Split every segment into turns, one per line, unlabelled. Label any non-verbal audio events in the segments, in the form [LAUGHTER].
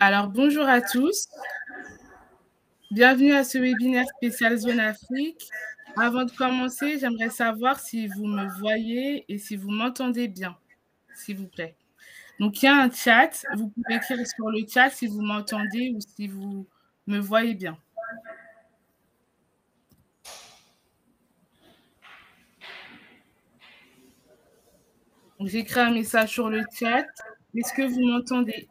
Alors, bonjour à tous. Bienvenue à ce webinaire spécial Zone Afrique. Avant de commencer, j'aimerais savoir si vous me voyez et si vous m'entendez bien, s'il vous plaît. Donc, il y a un chat. Vous pouvez écrire sur le chat si vous m'entendez ou si vous me voyez bien. J'écris un message sur le chat. Est-ce que vous m'entendez?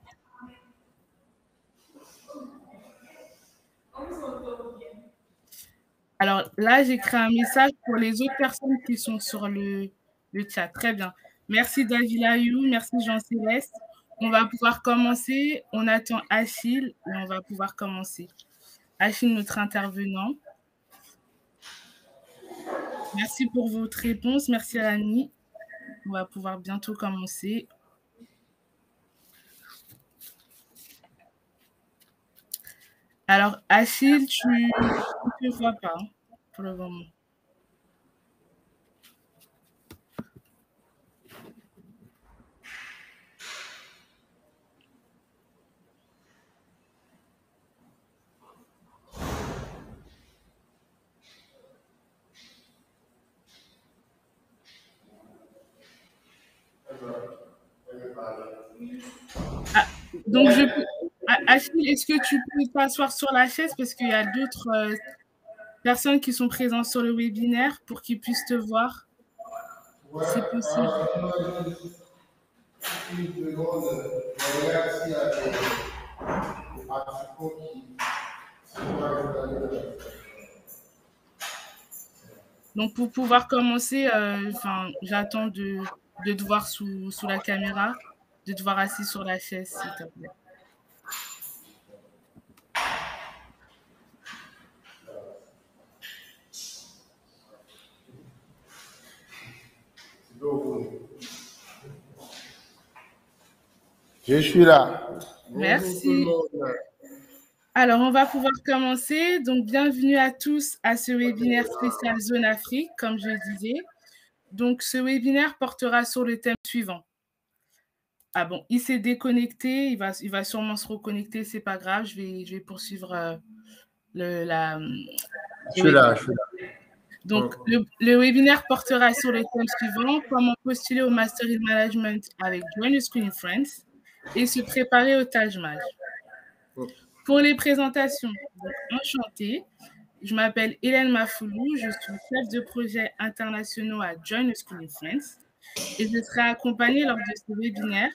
Alors là, j'écris un message pour les autres personnes qui sont sur le, chat. Très bien. Merci David Ayou, merci Jean-Céleste. On va pouvoir commencer. On attend Achille et on va pouvoir commencer. Achille, notre intervenant. Merci pour votre réponse. Merci Annie. On va pouvoir bientôt commencer. Alors, Achille, tu ne vois pas hein, pour le moment. Ah, donc, je Achille, est-ce que tu peux t'asseoir sur la chaise? Parce qu'il y a d'autres euh, personnes qui sont présentes sur le webinaire pour qu'ils puissent te voir C'est possible. Donc pour pouvoir commencer, euh, j'attends de, de, te voir sous, sous la caméra, de te voir assis sur la chaise, s'il te plaît.
Je suis là.
Merci. Alors, on va pouvoir commencer. Donc, bienvenue à tous à ce webinaire spécial Zone Afrique, comme je disais. Donc, ce webinaire portera sur le thème suivant. Ah bon, il s'est déconnecté, il va, il va sûrement se reconnecter, c'est pas grave, je vais, je vais poursuivre euh, le, la.
Je suis là, je suis là.
Donc, le, webinaire portera sur le thème suivant comment postuler au Master in Management avec Join Your Screen Friends et se préparer au Taj Mahal. Pour les présentations, enchantée, je m'appelle Hélène Mafoulou, je suis chef de projet internationaux à Join Your Screen Friends et je serai accompagnée lors de ce webinaire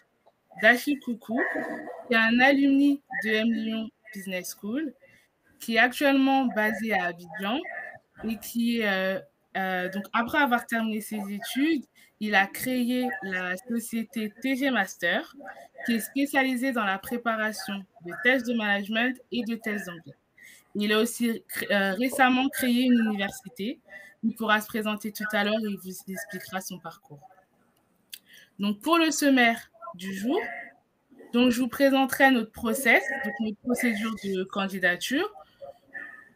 d'Achille Koukou, qui est un alumni de M Lyon Business School, qui est actuellement basé à Abidjan et qui, euh, euh, donc après avoir terminé ses études, il a créé la société TG Master, qui est spécialisée dans la préparation de tests de management et de tests d'anglais. Il a aussi euh, récemment créé une université. Il pourra se présenter tout à l'heure et il vous expliquera son parcours. Donc, pour le sommaire du jour, donc, je vous présenterai notre process, donc notre procédure de candidature.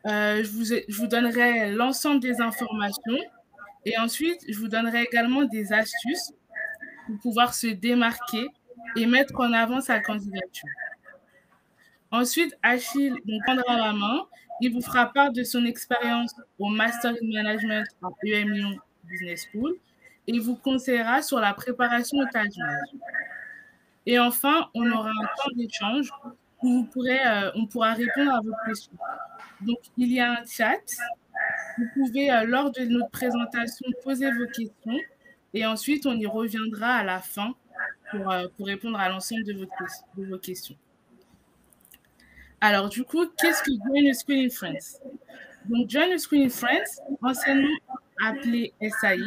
Euh, je, vous, je vous donnerai l'ensemble des informations et ensuite, je vous donnerai également des astuces pour pouvoir se démarquer et mettre en avant sa candidature. Ensuite, Achille nous prendra la main. Il vous fera part de son expérience au Master in Management à UM Lyon Business School et vous conseillera sur la préparation au Taj Et enfin, on aura un temps d'échange où vous pourrez, euh, on pourra répondre à vos questions. Donc, il y a un chat. Vous pouvez, euh, lors de notre présentation, poser vos questions et ensuite, on y reviendra à la fin pour, euh, pour répondre à l'ensemble de, de, vos questions. Alors, du coup, qu'est-ce que Join a Screening Friends Donc, Join a Screening Friends, anciennement appelé SAI,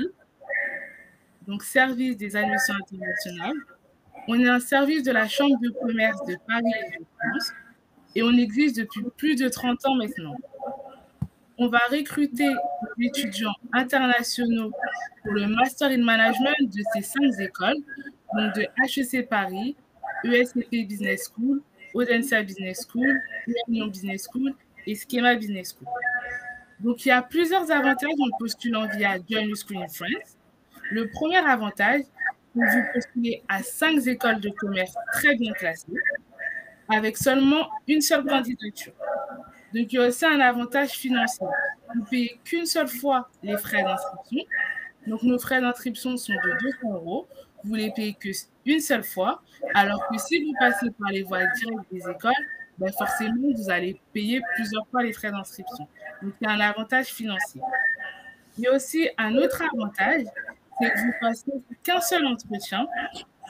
donc Service des admissions internationales. On est un service de la Chambre de commerce de Paris et de France et on existe depuis plus de 30 ans maintenant. On va recruter des étudiants internationaux pour le Master in Management de ces cinq écoles, donc de HEC Paris, ESCP Business School, Odense Business School, Union Business School et Schema Business School. Donc, il y a plusieurs avantages en postulant via Join Your Screen Friends. Le premier avantage, vous postulez à cinq écoles de commerce très bien classées. avec seulement une seule candidature. Donc, il y a aussi un avantage financier. Vous ne payez qu'une seule fois les frais d'inscription. Donc, nos frais d'inscription sont de 200 euros. Vous les payez qu'une seule fois. Alors que si vous passez par les voies directes des écoles, ben forcément, vous allez payer plusieurs fois les frais d'inscription. Donc, il y a un avantage financier. Il y a aussi un autre avantage, c'est que vous passez qu'un seul entretien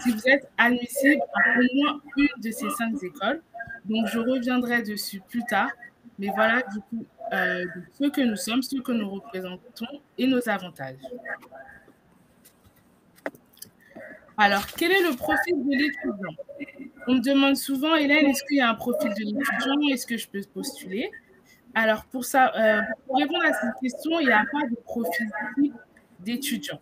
si vous êtes admissible à au moins une de ces cinq écoles. Donc, je reviendrai dessus plus tard. Mais voilà, du coup, euh, ce que nous sommes, ce que nous représentons et nos avantages. Alors, quel est le profil de l'étudiant? On me demande souvent, Hélène, est-ce qu'il y a un profil de l'étudiant? Est-ce que je peux postuler? Alors, pour, ça, euh, pour répondre à cette question, il n'y a pas de profil d'étudiant.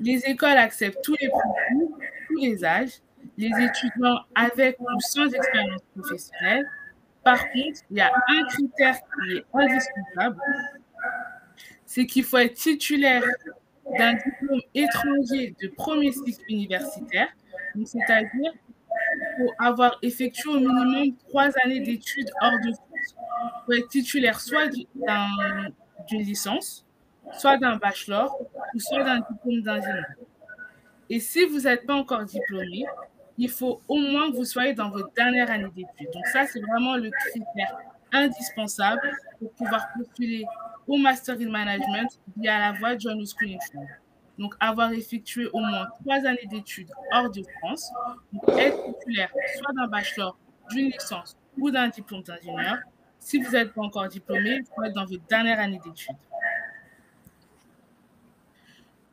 Les écoles acceptent tous les profils, tous les âges, les étudiants avec ou sans expérience professionnelle. Par contre, il y a un critère qui est indispensable, c'est qu'il faut être titulaire d'un diplôme étranger de premier cycle universitaire, c'est-à-dire faut avoir effectué au minimum trois années d'études hors de France. Il faut être titulaire soit d'une licence, soit d'un bachelor, ou soit d'un diplôme d'ingénieur. Et si vous n'êtes pas encore diplômé, il faut au moins que vous soyez dans votre dernière année d'études. Donc ça, c'est vraiment le critère indispensable pour pouvoir postuler au Master in Management via la voie John School in Donc, avoir effectué au moins trois années d'études hors de France, être titulaire soit d'un bachelor, d'une licence ou d'un diplôme d'ingénieur. Si vous n'êtes pas encore diplômé, il faut être dans votre dernière année d'études.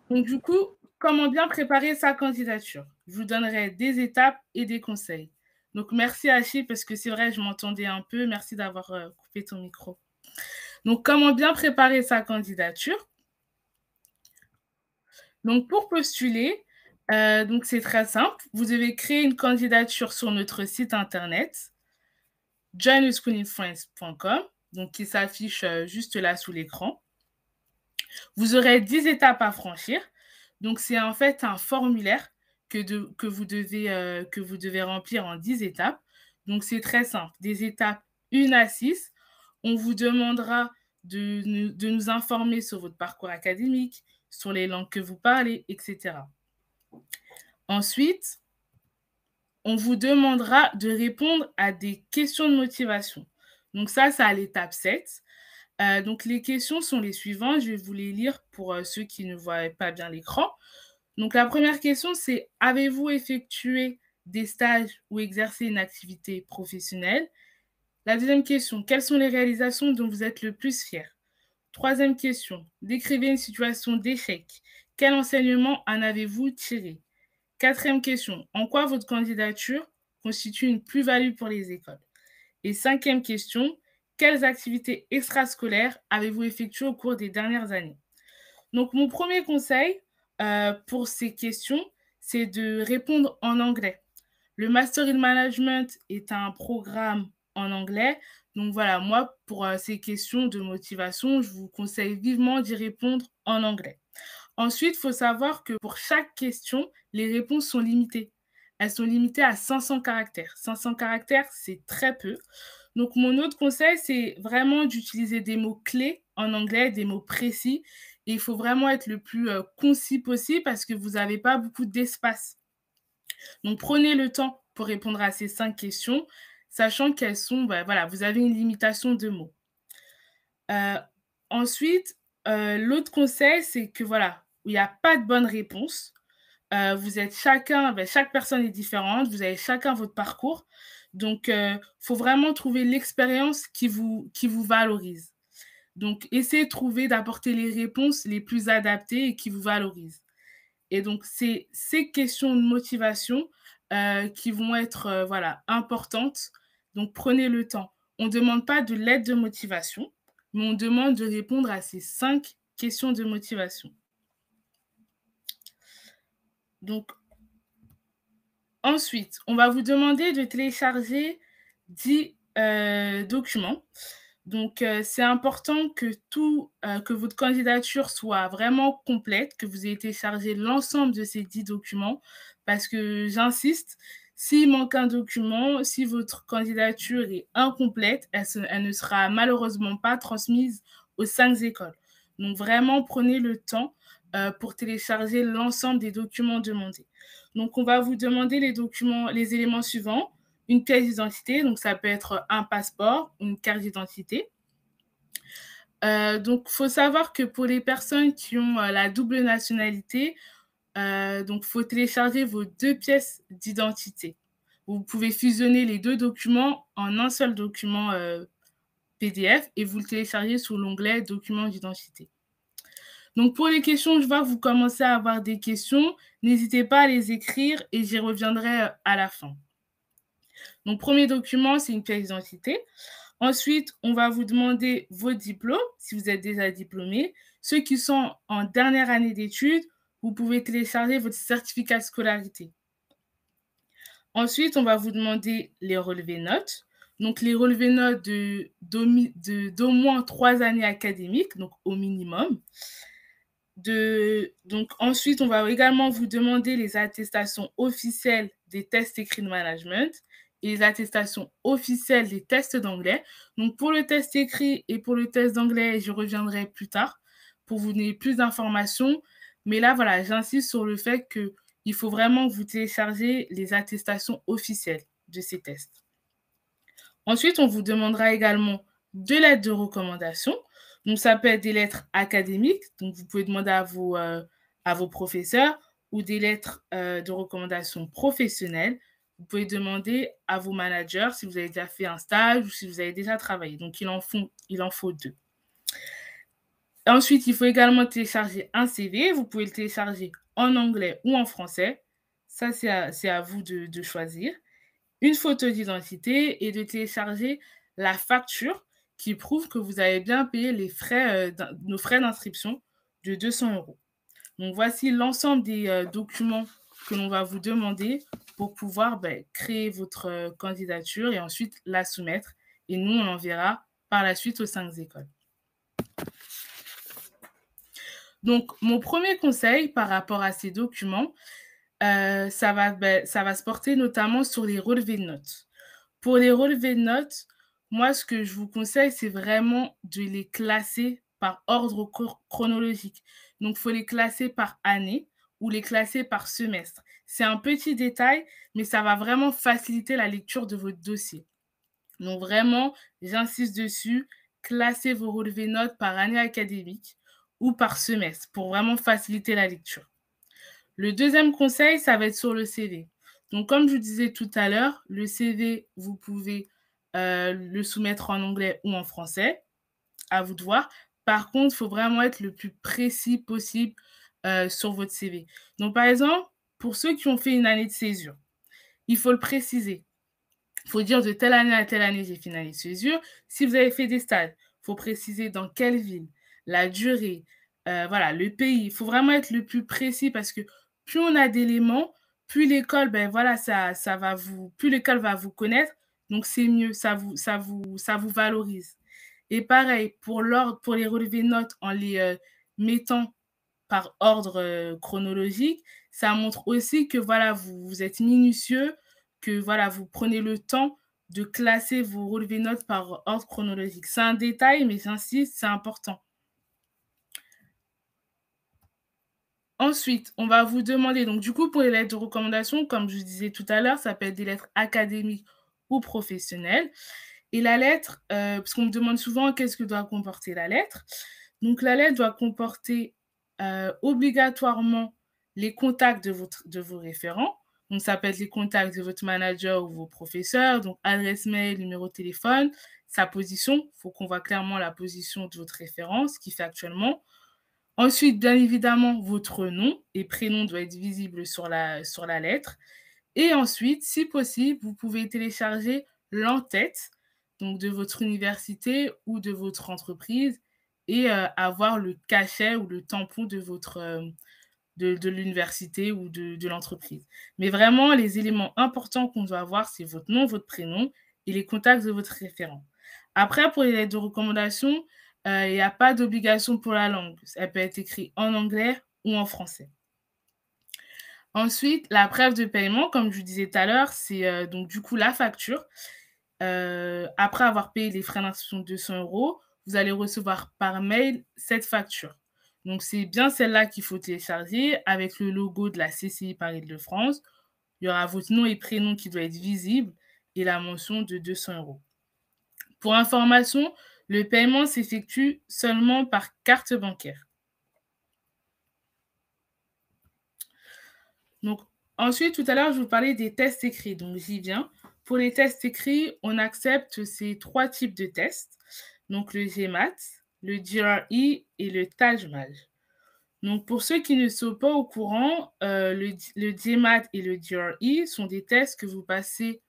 Donc, du coup, comment bien préparer sa candidature Je vous donnerai des étapes et des conseils. Donc, merci Achille, parce que c'est vrai, je m'entendais un peu. Merci d'avoir euh, coupé ton micro. Donc, comment bien préparer sa candidature Donc, pour postuler, euh, c'est très simple. Vous devez créer une candidature sur notre site internet joinuschoolingfriends.com, donc qui s'affiche euh, juste là sous l'écran. Vous aurez 10 étapes à franchir. Donc, c'est en fait un formulaire que, que, vous devez, euh, que vous devez remplir en 10 étapes. Donc, c'est très simple. Des étapes 1 à 6 on vous demandera de nous, informer sur votre parcours académique, sur les langues que vous parlez, etc. Ensuite, on vous demandera de répondre à des questions de motivation. Donc ça, c'est à l'étape 7. Euh, donc les questions sont les suivantes. Je vais vous les lire pour euh, ceux qui ne voient pas bien l'écran. Donc la première question, c'est avez-vous effectué des stages ou exercé une activité professionnelle? La deuxième question, quelles sont les réalisations dont vous êtes le plus fier? Troisième question, décrivez une situation d'échec. Quel enseignement en avez-vous tiré? Quatrième question, en quoi votre candidature constitue une plus-value pour les écoles? Et cinquième question, quelles activités extrascolaires avez-vous effectuées au cours des dernières années? Donc, mon premier conseil euh, pour ces questions, c'est de répondre en anglais. Le Master in Management est un programme en anglais. Donc voilà, moi, pour euh, ces questions de motivation, je vous conseille vivement d'y répondre en anglais. Ensuite, il faut savoir que pour chaque question, les réponses sont limitées. Elles sont limitées à 500 caractères. 500 caractères, c'est très peu. Donc, mon autre conseil, c'est vraiment d'utiliser des mots clés en anglais, des mots précis. Et il faut vraiment être le plus euh, concis possible parce que vous n'avez pas beaucoup d'espace. Donc, prenez le temps pour répondre à ces cinq questions sachant qu'elles sont, bah, voilà, vous avez une limitation de mots. Euh, ensuite, euh, l'autre conseil, c'est que voilà, il n'y a pas de bonne réponse. Vous êtes chacun, bah, chaque personne est différente, vous avez chacun votre parcours. Donc, il faut vraiment trouver l'expérience qui vous, valorise. Donc, essayez de trouver, d'apporter les réponses les plus adaptées et qui vous valorisent. Et donc, c'est ces questions de motivation qui vont être voilà, importantes donc prenez le temps. On ne demande pas de l'aide de motivation, mais on demande de répondre à ces cinq questions de motivation. Donc, ensuite, on va vous demander de télécharger 10 euh, documents. Donc, euh, c'est important que tout, euh, que votre candidature soit vraiment complète, que vous ayez téléchargé l'ensemble de ces 10 documents, parce que j'insiste, S'il manque un document, si votre candidature est incomplète, elle, ne sera malheureusement pas transmise aux cinq écoles. Donc vraiment, prenez le temps euh, pour télécharger l'ensemble des documents demandés. Donc, on va vous demander les documents, les éléments suivants. Une pièce d'identité, donc ça peut être un passeport, une carte d'identité. Euh, donc, il faut savoir que pour les personnes qui ont euh, la double nationalité, donc il faut télécharger vos deux pièces d'identité. Vous pouvez fusionner les deux documents en un seul document PDF et vous le téléchargez sous l'onglet Documents d'identité. Donc pour les questions, je vois que vous commencez à avoir des questions. N'hésitez pas à les écrire et j'y reviendrai euh, à la fin. Donc premier document, c'est une pièce d'identité. Ensuite, on va vous demander vos diplômes, si vous êtes déjà diplômé. Ceux qui sont en dernière année d'études, vous pouvez télécharger votre certificat de scolarité. Ensuite, on va vous demander les relevés notes. Donc, les relevés notes d'au moins trois années académiques, donc au minimum donc ensuite on va également vous demander les attestations officielles des tests écrits de management et les attestations officielles des tests d'anglais. Donc pour le test écrit et pour le test d'anglais, je reviendrai plus tard pour vous donner plus d'informations. Mais là, voilà, j'insiste sur le fait que il faut vraiment vous télécharger les attestations officielles de ces tests. Ensuite, on vous demandera également deux lettres de recommandation. Donc, ça peut être des lettres académiques, donc vous pouvez demander à vos, euh, à vos professeurs, ou des lettres euh, de recommandation professionnelles. Vous pouvez demander à vos managers si vous avez déjà fait un stage ou si vous avez déjà travaillé. Donc, il en, faut, il en faut deux. Ensuite, il faut également télécharger un CV. Vous pouvez le télécharger en anglais ou en français. Ça, c'est à, à, vous de, de choisir. Une photo d'identité et de télécharger la facture qui prouve que vous avez bien payé les frais, euh, nos frais d'inscription de 200 euros. Donc voici l'ensemble des euh, documents que l'on va vous demander pour pouvoir ben, créer votre euh, candidature et ensuite la soumettre. Et nous, on l'enverra par la suite aux cinq écoles. Donc, mon premier conseil par rapport à ces documents, ça, va, ben, ça va se porter notamment sur les relevés de notes. Pour les relevés de notes, moi, ce que je vous conseille, c'est vraiment de les classer par ordre chronologique. Donc, il faut les classer par année ou les classer par semestre. C'est un petit détail, mais ça va vraiment faciliter la lecture de votre dossier. Donc, vraiment, j'insiste dessus, classez vos relevés notes par année académique ou par semestre pour vraiment faciliter la lecture. Le deuxième conseil, ça va être sur le CV. Donc, comme je vous disais tout à l'heure, le CV, vous pouvez euh, le soumettre en anglais ou en français. À vous de voir. Par contre, il faut vraiment être le plus précis possible euh, sur votre CV. Donc, par exemple, pour ceux qui ont fait une année de césure, il faut le préciser. Il faut dire de telle année à telle année, j'ai fait une année de césure. Si vous avez fait des stages, il faut préciser dans quelle ville, la durée, euh, voilà, le pays. Il faut vraiment être le plus précis parce que plus on a d'éléments, plus l'école, ben voilà, ça, ça va vous, plus l'école va vous connaître, donc, c'est mieux, ça vous, ça, vous, ça vous valorise. Et pareil, pour, pour les relevés notes, en les euh, mettant par ordre euh, chronologique, ça montre aussi que voilà, vous, vous, êtes minutieux, que voilà, vous prenez le temps de classer vos relevés notes par ordre chronologique. C'est un détail, mais j'insiste, c'est important. Ensuite, on va vous demander, donc du coup, pour les lettres de recommandation, comme je disais tout à l'heure, ça peut être des lettres académiques ou professionnel. Et la lettre, euh, parce qu'on me demande souvent qu'est-ce que doit comporter la lettre? Donc la lettre doit comporter euh, obligatoirement les contacts de, votre, de vos référents. Donc ça peut être les contacts de votre manager ou vos professeurs, donc adresse mail, numéro de téléphone, sa position. Il faut qu'on voit clairement la position de votre référence, qui fait actuellement. Ensuite, bien évidemment, votre nom et prénom doit être visible sur la, sur la lettre. Et ensuite, si possible, vous pouvez télécharger l'entête donc de votre université ou de votre entreprise et euh, avoir le cachet ou le tampon de votre euh, de, l'université ou de, l'entreprise. Mais vraiment, les éléments importants qu'on doit avoir, c'est votre nom, votre prénom et les contacts de votre référent. Après, pour les lettres de recommandation, euh, il n'y a pas d'obligation pour la langue. Elle peut être écrite en anglais ou en français. Ensuite, la preuve de paiement, comme je vous disais tout à l'heure, c'est euh, donc du coup la facture. Euh, après avoir payé les frais d'inscription de 200 euros, vous allez recevoir par mail cette facture. Donc, c'est bien celle-là qu'il faut télécharger avec le logo de la CCI Paris-de-France. Il y aura votre nom et prénom qui doit être visible et la mention de 200 euros. Pour information, le paiement s'effectue seulement par carte bancaire. Donc, ensuite, tout à l'heure, je vous parlais des tests écrits. Donc, j'y viens. Pour les tests écrits, on accepte ces trois types de tests. Donc, le GMAT, le GRE et le TAJMAJ. Donc, pour ceux qui ne sont pas au courant, euh, le, GMAT et le GRE sont des tests que vous passez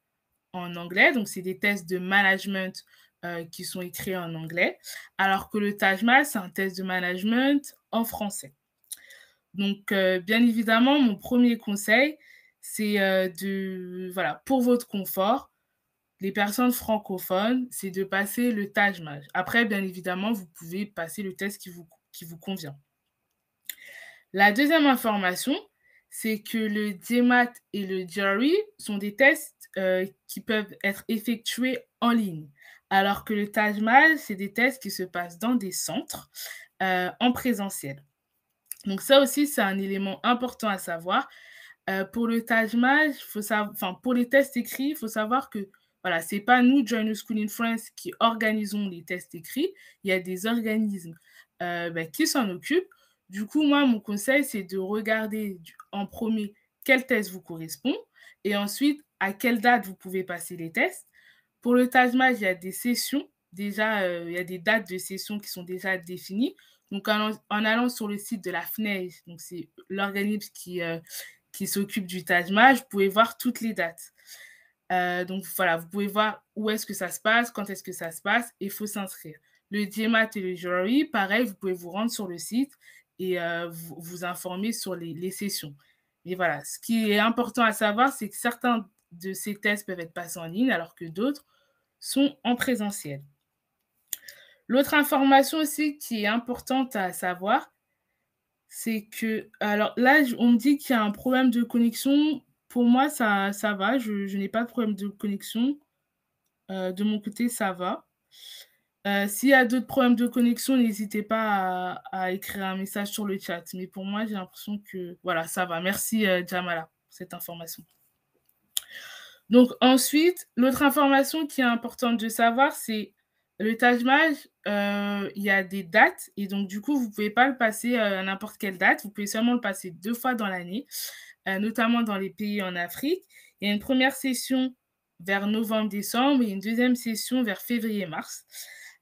en anglais. Donc, c'est des tests de management euh, qui sont écrits en anglais, alors que le TAJMAJ, c'est un test de management en français. Donc, euh, bien évidemment, mon premier conseil, c'est euh, de, voilà, pour votre confort, les personnes francophones, c'est de passer le Taj Après, bien évidemment, vous pouvez passer le test qui vous, convient. La deuxième information, c'est que le DMAT et le Jury sont des tests euh, qui peuvent être effectués en ligne, alors que le Taj c'est des tests qui se passent dans des centres en présentiel. Donc ça aussi, c'est un élément important à savoir. Euh, pour le Taj faut enfin, pour les tests écrits, il faut savoir que voilà, c'est pas nous, Join School in France, qui organisons les tests écrits. Il y a des organismes euh, ben, qui s'en occupent. Du coup, moi, mon conseil, c'est de regarder en premier quel test vous correspond et ensuite à quelle date vous pouvez passer les tests. Pour le Taj il y a des sessions. Déjà, euh, il y a des dates de sessions qui sont déjà définies. Donc, en, allant sur le site de la FNEJ, donc c'est l'organisme qui, euh, qui s'occupe du Taj vous pouvez voir toutes les dates. Euh, donc, voilà, vous pouvez voir où est-ce que ça se passe, quand est-ce que ça se passe, et il faut s'inscrire. Le DMAT et le jury, pareil, vous pouvez vous rendre sur le site et euh, vous, vous, informer sur les, les, sessions. Et voilà, ce qui est important à savoir, c'est que certains de ces tests peuvent être passés en ligne, alors que d'autres sont en présentiel. L'autre information aussi qui est importante à savoir, c'est que, alors là, on me dit qu'il y a un problème de connexion. Pour moi, ça, va. Je, n'ai pas de problème de connexion. Euh, de mon côté, ça va. Euh, s'il y a d'autres problèmes de connexion, n'hésitez pas à, écrire un message sur le chat. Mais pour moi, j'ai l'impression que voilà, ça va. Merci euh, Jamala pour cette information. Donc ensuite, l'autre information qui est importante de savoir, c'est le Taj euh, il y a des dates et donc du coup, vous ne pouvez pas le passer euh, à n'importe quelle date. Vous pouvez seulement le passer deux fois dans l'année, euh, notamment dans les pays en Afrique. Il y a une première session vers novembre-décembre et une deuxième session vers février-mars.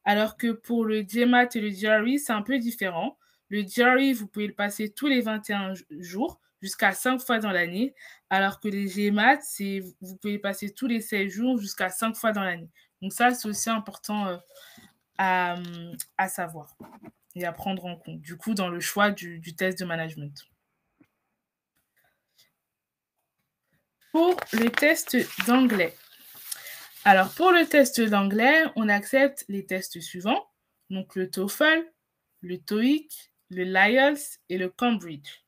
Alors que pour le DMAT et le GRE, c'est un peu différent. Le GRE, vous pouvez le passer tous les 21 jours jusqu'à 5 fois dans l'année, alors que les GMAT, vous pouvez passer tous les 16 jours jusqu'à 5 fois dans l'année. Donc ça, c'est aussi important euh, à, savoir et à prendre en compte, du coup, dans le choix du, test de management. Pour le test d'anglais. Alors, pour le test d'anglais, on accepte les tests suivants. Donc, le TOEFL, le TOEIC, le LIELTS et le Cambridge.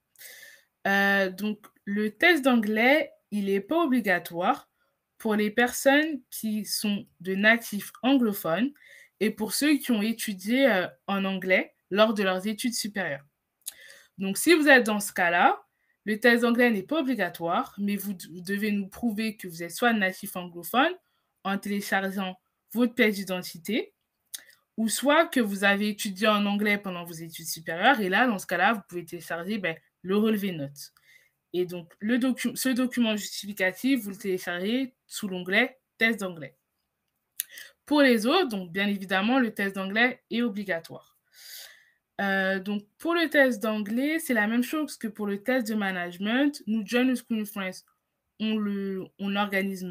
Euh, donc, le test d'anglais, il n'est pas obligatoire, pour les personnes qui sont de natifs anglophones et pour ceux qui ont étudié euh, en anglais lors de leurs études supérieures. Donc, si vous êtes dans ce cas-là, le test d'anglais n'est pas obligatoire, mais vous, devez nous prouver que vous êtes soit natif anglophone en téléchargeant votre pièce d'identité, ou soit que vous avez étudié en anglais pendant vos études supérieures, et là, dans ce cas-là, vous pouvez télécharger ben, le relevé notes. Et donc, ce document justificatif, vous le téléchargez sous l'onglet test d'anglais. Pour les autres, donc bien évidemment, le test d'anglais est obligatoire. Euh, donc, pour le test d'anglais, c'est la même chose que pour le test de management. Nous, John School France, on, le, on, organise,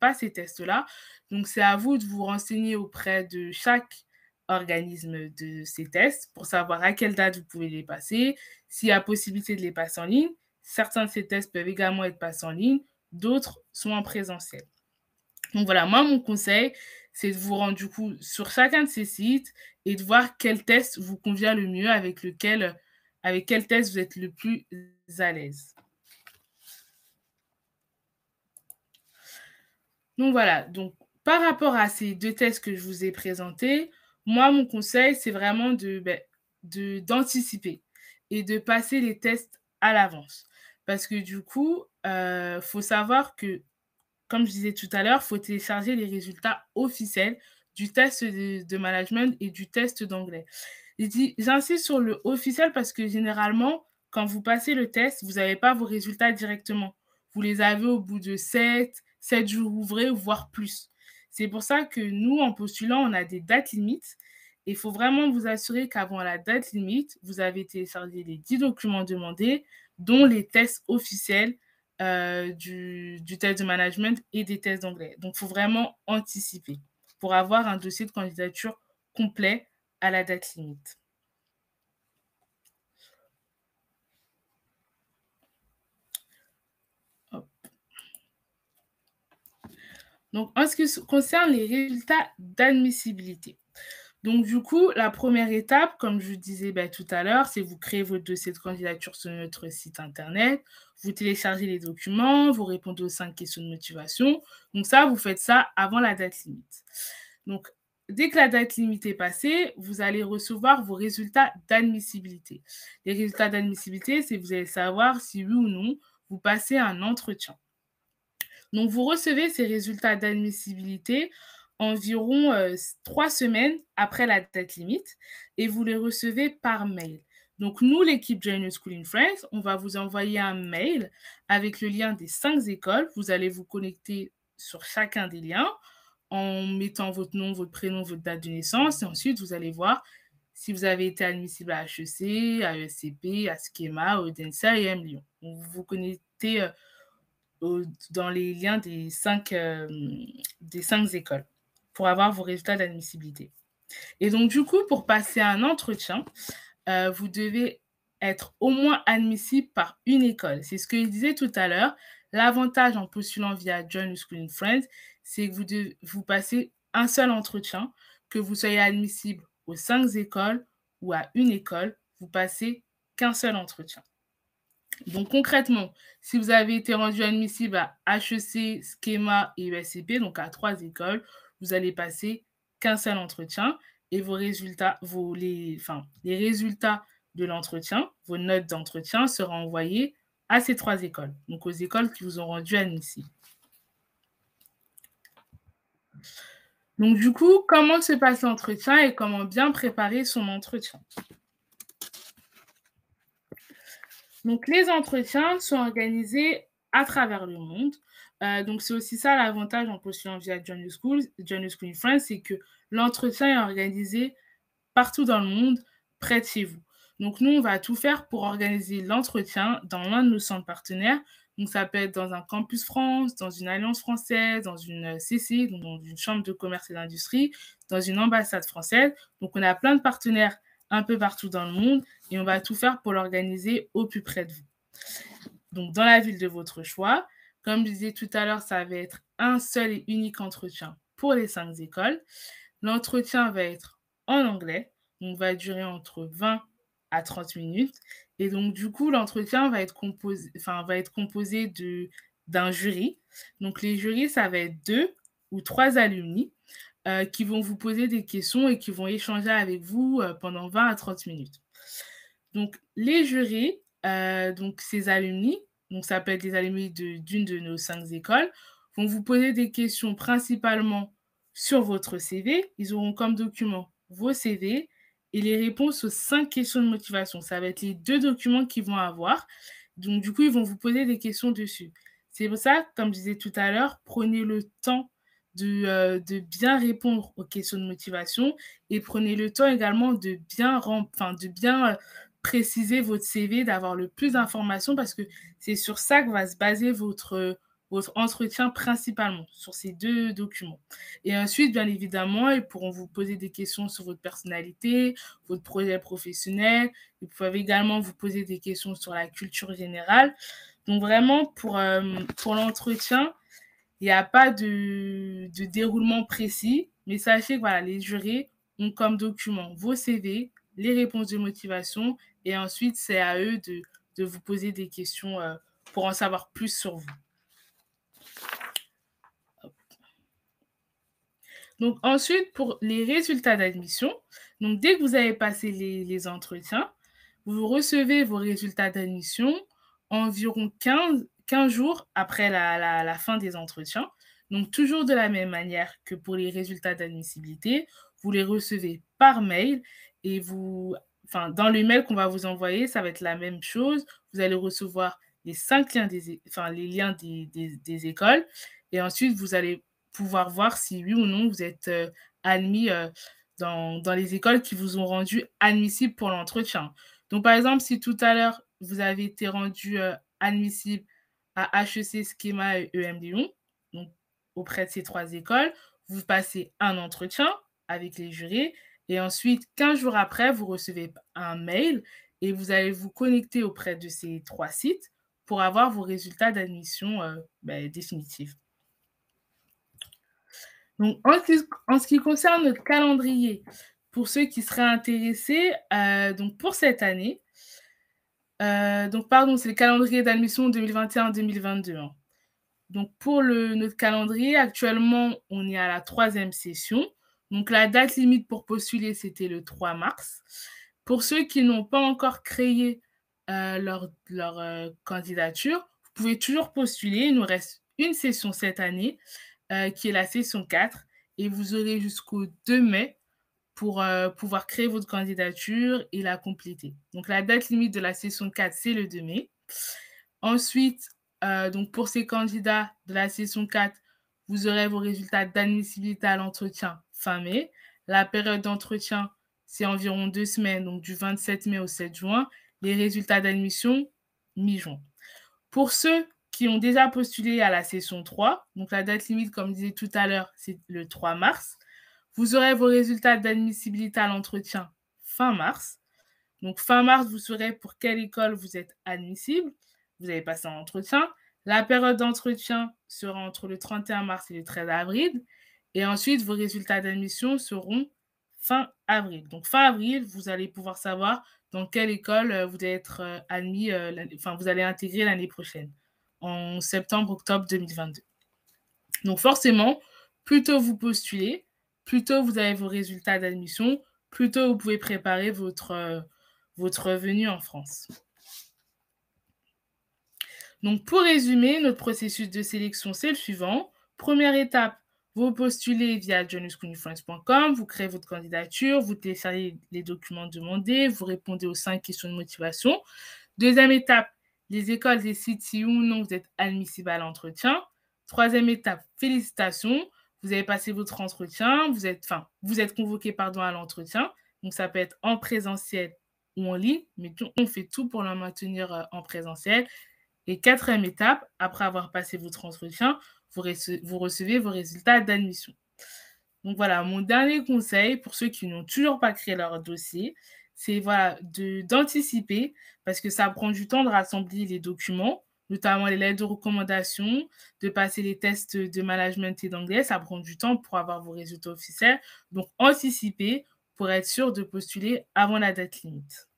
pas ces tests-là. Donc, c'est à vous de vous renseigner auprès de chaque organisme de ces tests pour savoir à quelle date vous pouvez les passer, s'il y a possibilité de les passer en ligne. Certains de ces tests peuvent également être passés en ligne, d'autres sont en présentiel. Donc voilà, moi, mon conseil, c'est de vous rendre du coup sur chacun de ces sites et de voir quel test vous convient le mieux avec lequel avec quel test vous êtes le plus à l'aise. Donc voilà, donc par rapport à ces deux tests que je vous ai présentés, moi, mon conseil, c'est vraiment de, ben, d'anticiper et de passer les tests à l'avance. Parce que du coup, il euh, faut savoir que, comme je disais tout à l'heure, il faut télécharger les résultats officiels du test de, management et du test d'anglais. J'insiste sur le officiel parce que généralement, quand vous passez le test, vous n'avez pas vos résultats directement. Vous les avez au bout de 7, 7 jours ouvrés, voire plus. C'est pour ça que nous, en postulant, on a des dates limites. Il faut vraiment vous assurer qu'avant la date limite, vous avez téléchargé les 10 documents demandés, dont les tests officiels euh, du, test de management et des tests d'anglais. Donc, il faut vraiment anticiper pour avoir un dossier de candidature complet à la date limite. Donc, en ce qui concerne les résultats d'admissibilité, donc du coup, la première étape, comme je disais bah, tout à l'heure, c'est vous créez votre dossier de candidature sur notre site internet, vous téléchargez les documents, vous répondez aux cinq questions de motivation. Donc ça, vous faites ça avant la date limite. Donc, dès que la date limite est passée, vous allez recevoir vos résultats d'admissibilité. Les résultats d'admissibilité, c'est vous allez savoir si oui ou non vous passez un entretien. Donc, vous recevez ces résultats d'admissibilité environ euh, trois semaines après la date limite et vous les recevez par mail. Donc, nous, l'équipe Join School in France, on va vous envoyer un mail avec le lien des cinq écoles. Vous allez vous connecter sur chacun des liens en mettant votre nom, votre prénom, votre date de naissance. Et ensuite, vous allez voir si vous avez été admissible à HEC, à ESCP, à Schema, à et à Lyon. Vous vous connectez euh, dans les liens des cinq, euh, des cinq écoles pour avoir vos résultats d'admissibilité. Et donc, du coup, pour passer un entretien, euh, vous devez être au moins admissible par une école. C'est ce que je disais tout à l'heure. L'avantage en postulant via Join School in Friends, c'est que vous, devez, vous passez un seul entretien, que vous soyez admissible aux cinq écoles ou à une école, vous passez qu'un seul entretien. Donc concrètement, si vous avez été rendu admissible à HEC, Schema et ESCP, donc à trois écoles, vous allez passer qu'un seul entretien et vos résultats, vos, les, enfin, les résultats de l'entretien, vos notes d'entretien seront envoyées à ces trois écoles, donc aux écoles qui vous ont rendu admissible. Donc du coup, comment se passe l'entretien et comment bien préparer son entretien? Donc les entretiens sont organisés à travers le monde. Euh, donc c'est aussi ça l'avantage en postulant via John School, John School in France, c'est que l'entretien est organisé partout dans le monde, près de chez vous. Donc nous, on va tout faire pour organiser l'entretien dans l'un de nos centres partenaires. Donc ça peut être dans un campus France, dans une alliance française, dans une CC, donc dans une chambre de commerce et d'industrie, dans une ambassade française. Donc on a plein de partenaires un peu partout dans le monde et on va tout faire pour l'organiser au plus près de vous. Donc dans la ville de votre choix, comme je disais tout à l'heure, ça va être un seul et unique entretien pour les cinq écoles. L'entretien va être en anglais, donc va durer entre 20 à 30 minutes. Et donc, du coup, l'entretien va être composé, enfin, va être composé de, d'un jury. Donc, les jurys, ça va être deux ou trois alumni euh, qui vont vous poser des questions et qui vont échanger avec vous euh, pendant 20 à 30 minutes. Donc, les jurys, euh, donc ces alumni, donc ça peut être des alumni d'une de, nos cinq écoles, vont vous poser des questions principalement sur votre CV. Ils auront comme document vos CV et les réponses aux cinq questions de motivation. Ça va être les deux documents qu'ils vont avoir. Donc, du coup, ils vont vous poser des questions dessus. C'est pour ça, comme je disais tout à l'heure, prenez le temps de, euh, de, bien répondre aux questions de motivation et prenez le temps également de bien, enfin, de bien euh, préciser votre CV, d'avoir le plus d'informations parce que c'est sur ça que va se baser votre, votre entretien principalement, sur ces deux documents. Et ensuite, bien évidemment, ils pourront vous poser des questions sur votre personnalité, votre projet professionnel. Ils peuvent également vous poser des questions sur la culture générale. Donc vraiment, pour, euh, pour l'entretien, il n'y a pas de, déroulement précis, mais sachez que les jurés ont comme document vos CV, les réponses de motivation Et ensuite, c'est à eux de, vous poser des questions pour en savoir plus sur vous. Donc ensuite, pour les résultats d'admission, donc dès que vous avez passé les, entretiens, vous recevez vos résultats d'admission environ 15, 15 jours après la, fin des entretiens. Donc toujours de la même manière que pour les résultats d'admissibilité, vous les recevez par mail et vous, dans le mail qu'on va vous envoyer, ça va être la même chose. Vous allez recevoir les cinq liens des, enfin, les liens des, écoles et ensuite vous allez pouvoir voir si oui ou non vous êtes euh, admis euh, dans, dans, les écoles qui vous ont rendu admissible pour l'entretien. Donc, par exemple, si tout à l'heure, vous avez été rendu euh, admissible à HEC, Schema et EM Lyon, donc auprès de ces trois écoles, vous passez un entretien avec les jurés et ensuite, 15 jours après, vous recevez un mail et vous allez vous connecter auprès de ces trois sites pour avoir vos résultats d'admission ben, définitifs. Donc, en, ce qui concerne notre calendrier, pour ceux qui seraient intéressés, euh, donc pour cette année, euh, donc pardon, c'est le calendrier d'admission 2021-2022. Hein. Donc pour le, notre calendrier, actuellement, on est à la troisième session. Donc la date limite pour postuler, c'était le 3 mars. Pour ceux qui n'ont pas encore créé euh, leur, leur candidature, vous pouvez toujours postuler. Il nous reste une session cette année. Euh, qui est la session 4. Et vous aurez jusqu'au 2 mai pour euh, pouvoir créer votre candidature et la compléter. Donc la date limite de la session 4, c'est le 2 mai. Ensuite, euh, donc pour ces candidats de la session 4, vous aurez vos résultats d'admissibilité à l'entretien fin mai. La période d'entretien, c'est environ deux semaines, donc du 27 mai au 7 juin. Les résultats d'admission, mi-juin. Pour ceux qui ont déjà postulé à la session 3. Donc la date limite, comme je disais tout à l'heure, c'est le 3 mars. Vous aurez vos résultats d'admissibilité à l'entretien fin mars. Donc fin mars, vous saurez pour quelle école vous êtes admissible. Vous avez passé un entretien. La période d'entretien sera entre le 31 mars et le 13 avril. Et ensuite, vos résultats d'admission seront fin avril. Donc fin avril, vous allez pouvoir savoir dans quelle école euh, vous allez être euh, admis, euh, enfin vous allez intégrer l'année prochaine en septembre-octobre 2022. Donc forcément, plus tôt vous postulez, plus tôt vous avez vos résultats d'admission, plus tôt vous pouvez préparer votre, votre venue en France. Donc pour résumer, notre processus de sélection, c'est le suivant. Première étape, vous postulez via journalschoolfriends.com, vous créez votre candidature, vous téléchargez les documents demandés, vous répondez aux cinq questions de motivation. Deuxième étape, les écoles décident si ou non vous êtes admissible à l'entretien. Troisième étape, félicitations. Vous avez passé votre entretien, vous êtes, enfin, vous êtes convoqué pardon, à l'entretien. Donc, ça peut être en présentiel ou en ligne, mais on fait tout pour le maintenir euh, en présentiel. Et quatrième étape, après avoir passé votre entretien, vous, vous recevez vos résultats d'admission. Donc voilà, mon dernier conseil pour ceux qui n'ont toujours pas créé leur dossier, c'est voilà, d'anticiper parce que ça prend du temps de rassembler les documents, notamment les lettres de recommandation, de passer les tests de management et d'anglais. Ça prend du temps pour avoir vos résultats officiels. Donc, anticiper pour être sûr de postuler avant la date limite.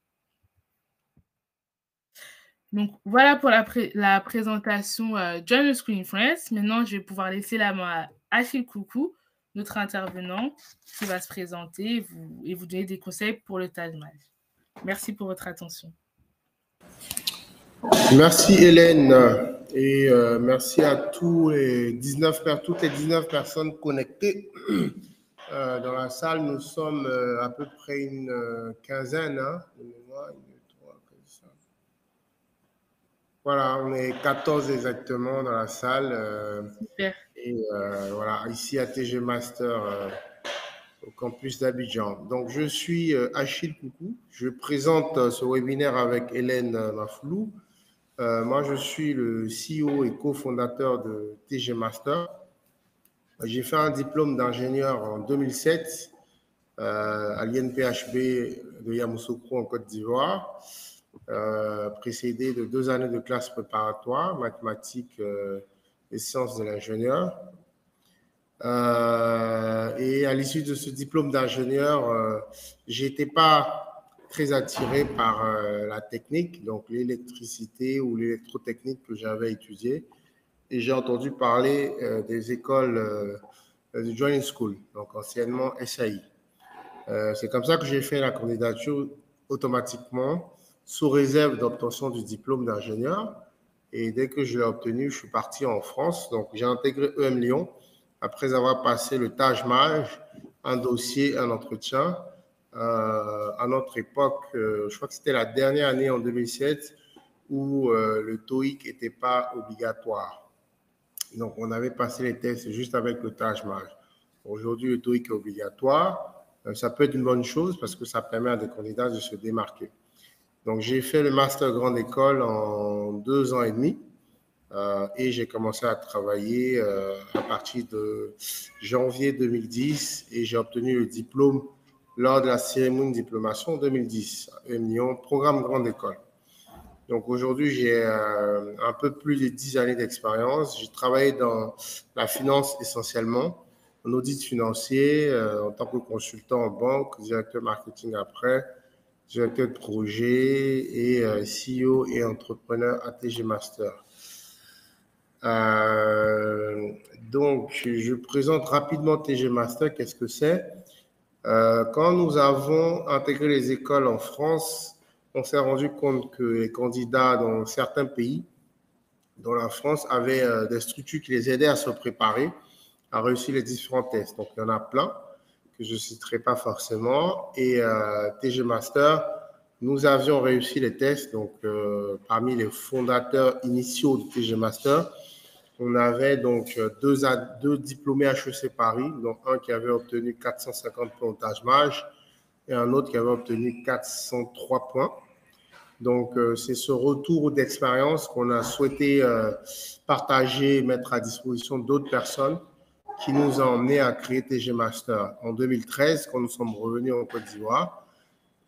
Donc, voilà pour la, présentation euh, Join the Screen Friends. Maintenant, je vais pouvoir laisser la main à Achille Coucou notre intervenant qui va se présenter et vous, et vous donner des conseils pour le Taj Merci pour votre attention.
Merci Hélène et euh, merci à tous les 19, toutes les 19 personnes connectées euh, dans la salle. Nous sommes euh, à peu près une quinzaine hein, Voilà, on est 14 exactement dans la salle. Super. Et voilà, ici à TG Master au campus d'Abidjan. Donc, je suis Achille Coucou. Je présente ce webinaire avec Hélène Mafoulou. Moi, je suis le CEO et cofondateur de TG Master. J'ai fait un diplôme d'ingénieur en 2007 à l'INPHB de Yamoussoukro en Côte d'Ivoire, précédé de deux années de classe préparatoire, mathématiques les sciences de l'ingénieur. Euh, et à l'issue de ce diplôme d'ingénieur, euh, j'étais pas très attiré par la technique, donc l'électricité ou l'électrotechnique que j'avais étudié. Et j'ai entendu parler des écoles du Joining School, donc anciennement SAI. C'est comme ça que j'ai fait la candidature automatiquement sous réserve d'obtention du diplôme d'ingénieur. Et dès que je l'ai obtenu, je suis parti en France. Donc, j'ai intégré EM Lyon après avoir passé le Taj un dossier, un entretien. Euh, à notre époque, euh, je crois que c'était la dernière année en 2007 où euh, le TOEIC n'était pas obligatoire. Donc, on avait passé les tests juste avec le Taj. Aujourd'hui, le TOEIC est obligatoire. ça peut être une bonne chose parce que ça permet à des candidats de se démarquer. Donc, j'ai fait le master grande école en deux ans et demi et j'ai commencé à travailler à partir de janvier 2010 et j'ai obtenu le diplôme lors de la cérémonie de diplomation en 2010 à Lyon, programme grande école. Donc aujourd'hui, j'ai euh, un peu plus de dix années d'expérience. J'ai travaillé dans la finance essentiellement, en audit financier, en tant que consultant en banque, directeur marketing après, directeur de projet et euh, CEO et entrepreneur ATG Master. Euh, donc, je présente rapidement TG Master. Qu'est-ce que c'est? Euh, Quand nous avons intégré les écoles en France, on s'est rendu compte que les candidats dans certains pays, dont la France, avaient des structures qui les aidaient à se préparer, à réussir les différents tests. Donc, il y en a plein que je ne citerai pas forcément. Et euh, TG Master, nous avions réussi les tests. Donc, euh, parmi les fondateurs initiaux de TG Master, on avait donc deux, deux diplômés HEC Paris, donc un qui avait obtenu 450 points au Taj et un autre qui avait obtenu 403 points. Donc, euh, c'est ce retour d'expérience qu'on a souhaité partager, mettre à disposition d'autres personnes qui nous a emmené à créer TG Master en 2013 quand nous sommes revenus en Côte d'Ivoire.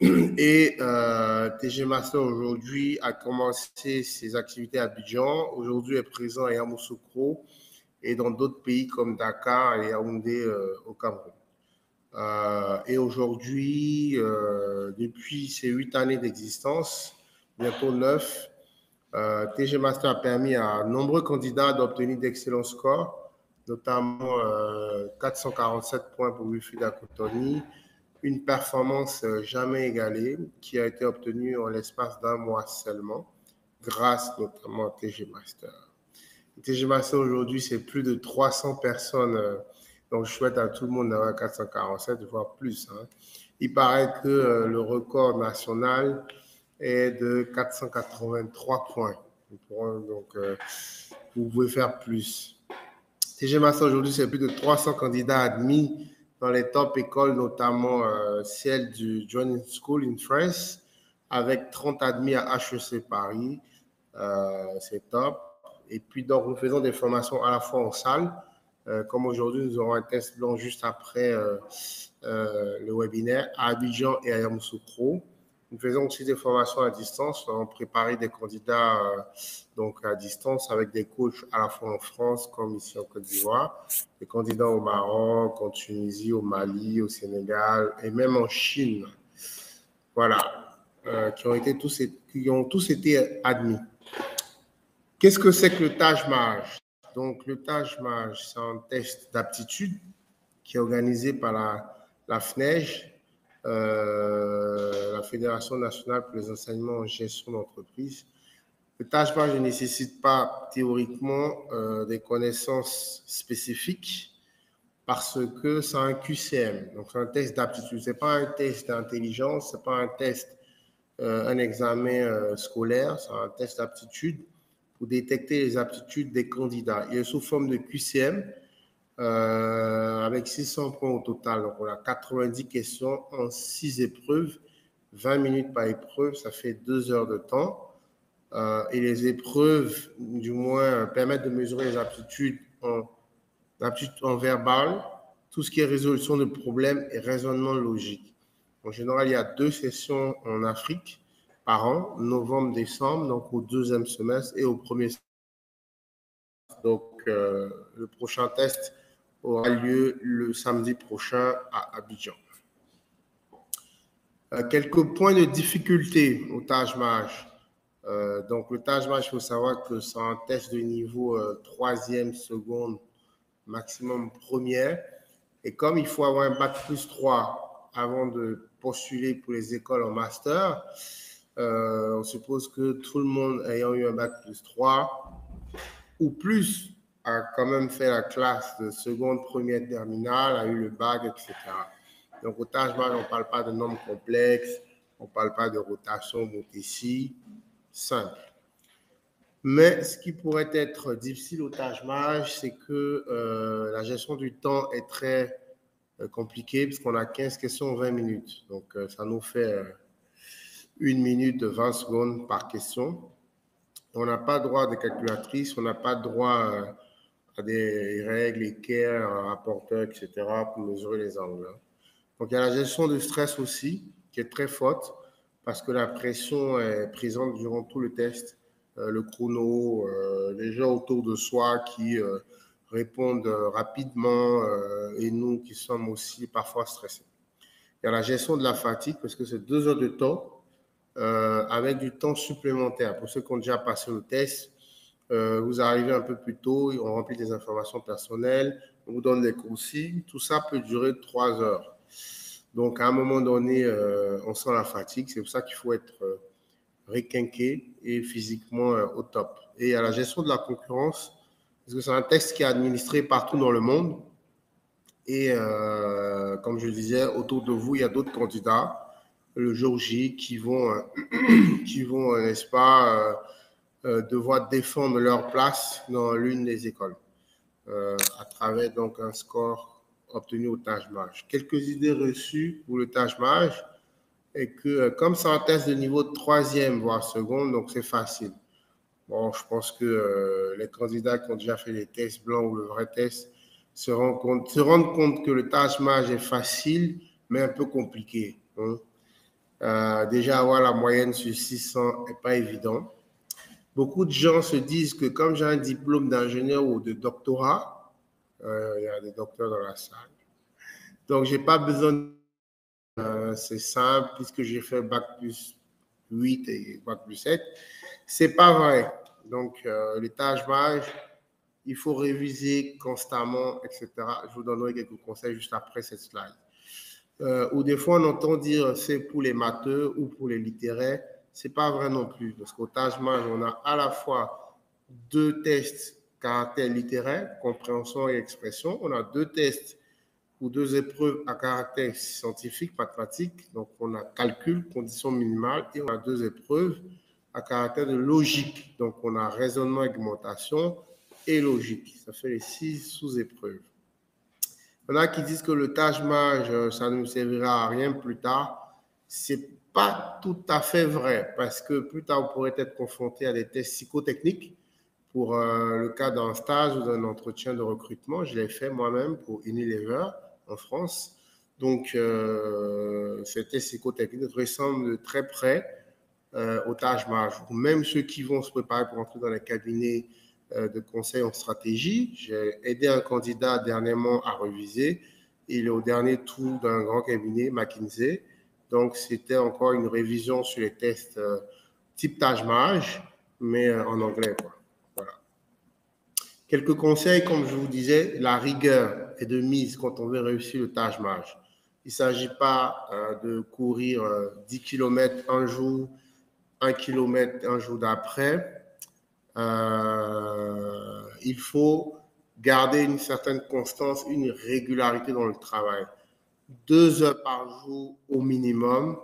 Et euh, TG Master aujourd'hui a commencé ses activités à Abidjan. Aujourd'hui est présent à Yamoussoukro et dans d'autres pays comme Dakar et Yaoundé euh, au Cameroun. Euh, et aujourd'hui, depuis ces huit années d'existence, bientôt neuf, TG Master a permis à nombreux candidats d'obtenir d'excellents scores notamment 447 euh, points pour Wifi Dakotoni, une performance euh, jamais égalée qui a été obtenue en l'espace d'un mois seulement, grâce notamment à TG Master. TG Master aujourd'hui, c'est plus de 300 personnes, euh, donc je souhaite à tout le monde d'avoir 447, voire plus. Hein. Il paraît que le record national est de 483 points. Donc, vous pouvez faire plus. TG Master aujourd'hui, c'est plus de 300 candidats admis dans les top écoles, notamment euh, celle du Joining School in France, avec 30 admis à HEC Paris. Euh, c'est top. Et puis, donc, nous faisons des formations à la fois en salle, euh, comme aujourd'hui, nous aurons un test blanc juste après le webinaire à Abidjan et à Yamoussoukro. Nous faisons aussi des formations à distance. On prépare des candidats euh, donc à distance avec des coachs à la fois en France comme ici en Côte d'Ivoire, des candidats au Maroc, en Tunisie, au Mali, au Sénégal et même en Chine. Voilà, euh, qui ont été tous qui ont tous été admis. Qu'est-ce que c'est que le Taj Mahal? Donc le Taj Mahal, c'est un test d'aptitude qui est organisé par la, la FNEJ euh, la Fédération nationale pour les enseignements en gestion d'entreprise. Le tâche ne nécessite pas théoriquement euh, des connaissances spécifiques parce que c'est un QCM, donc c'est un test d'aptitude. Ce n'est pas un test d'intelligence, ce n'est pas un test, euh, un examen scolaire, c'est un test d'aptitude pour détecter les aptitudes des candidats. Il est sous forme de QCM euh, avec 600 points au total. Donc, on a 90 questions en 6 épreuves, 20 minutes par épreuve, ça fait 2 heures de temps. Euh, et les épreuves, du moins, permettent de mesurer les aptitudes en, en verbal, tout ce qui est résolution de problèmes et raisonnement logique. En général, il y a deux sessions en Afrique par an, novembre-décembre, donc au deuxième semestre et au premier semestre. Donc, euh, le prochain test aura lieu le samedi prochain à Abidjan. quelques points de difficulté au Taj Mahal. donc, le Taj Mahal, il faut savoir que c'est un test de niveau troisième, seconde, maximum première. Et comme il faut avoir un bac plus 3 avant de postuler pour les écoles en master, euh, on suppose que tout le monde ayant eu un bac plus 3 ou plus a quand même fait la classe de seconde, première, terminale, a eu le bac, etc. Donc au Taj on ne parle pas de normes complexes, on ne parle pas de rotation ici, simple. Mais ce qui pourrait être difficile au Taj c'est que euh, la gestion du temps est très euh, compliquée puisqu'on a 15 questions 20 minutes. Donc, euh, ça nous fait une minute 20 secondes par question. On n'a pas droit de calculatrice, on n'a pas droit des règles, équerres, rapporteurs, etc. pour mesurer les angles. Donc, il y a la gestion du stress aussi qui est très forte parce que la pression est présente durant tout le test euh, le chrono, euh, les gens autour de soi qui euh, répondent rapidement et nous qui sommes aussi parfois stressés. Il y a la gestion de la fatigue parce que c'est deux heures de temps avec du temps supplémentaire. Pour ceux qui ont déjà passé le test, vous arrivez un peu plus tôt, on remplit des informations personnelles, on vous donne des consignes. Tout ça peut durer trois heures. Donc, à un moment donné, on sent la fatigue. C'est pour ça qu'il faut être requinqué et physiquement euh, au top. Et à la gestion de la concurrence, parce que c'est un texte qui est administré partout dans le monde. Et euh, comme je disais, autour de vous, il y a d'autres candidats le jour J qui vont, euh, [CLEARS THROAT] qui vont n'est-ce pas, devoir défendre leur place dans l'une des écoles à travers donc un score obtenu au Taj Quelques idées reçues pour le Taj et que euh, comme c'est un test de niveau troisième, voire seconde, donc c'est facile. Bon, je pense que euh, les candidats qui ont déjà fait les tests blancs ou le vrai test se rendent compte, que le tâche mage est facile, mais un peu compliqué. Hein. Euh, déjà, avoir la moyenne sur 600 n'est pas évident. Beaucoup de gens se disent que comme j'ai un diplôme d'ingénieur ou de doctorat, il y a des docteurs dans la salle, donc j'ai pas besoin euh, c'est simple, puisque j'ai fait bac plus 8 et bac plus 7. C'est pas vrai. Donc, euh, les tâches mages, il faut réviser constamment, etc. Je vous donnerai quelques conseils juste après cette slide. Euh, ou des fois, on entend dire c'est pour les matheux ou pour les littéraires. C'est pas vrai non plus, parce qu'au tâche mage, on a à la fois deux tests caractère littéraire, compréhension et expression. On a deux tests ou deux épreuves à caractère scientifique, mathématique. Donc, on a calcul, conditions minimales, et on a deux épreuves à caractère de logique. Donc, on a raisonnement, augmentation et logique. Ça fait les six sous-épreuves. Il y en a qui disent que le tâche mage, euh, ça ne nous servira à rien plus tard. C'est pas tout à fait vrai parce que plus tard, on pourrait être confronté à des tests psychotechniques pour euh, le cas d'un stage ou d'un entretien de recrutement. Je l'ai fait moi-même pour Unilever en France. Donc, euh, c'était psychotechnique ressemble de très près euh, au Taj. Même ceux qui vont se préparer pour entrer dans les cabinets euh, de conseil en stratégie. J'ai aidé un candidat dernièrement à reviser. Il est au dernier tour d'un grand cabinet, McKinsey. Donc, c'était encore une révision sur les tests type Taj Mahal, mais en anglais. Quoi. Quelques conseils, comme je vous disais, la rigueur est de mise quand on veut réussir le Taj Mahal. Il ne s'agit pas euh, de courir 10 euh, km un jour, 1 km un jour d'après. Euh, il faut garder une certaine constance, une régularité dans le travail. Deux heures par jour au minimum,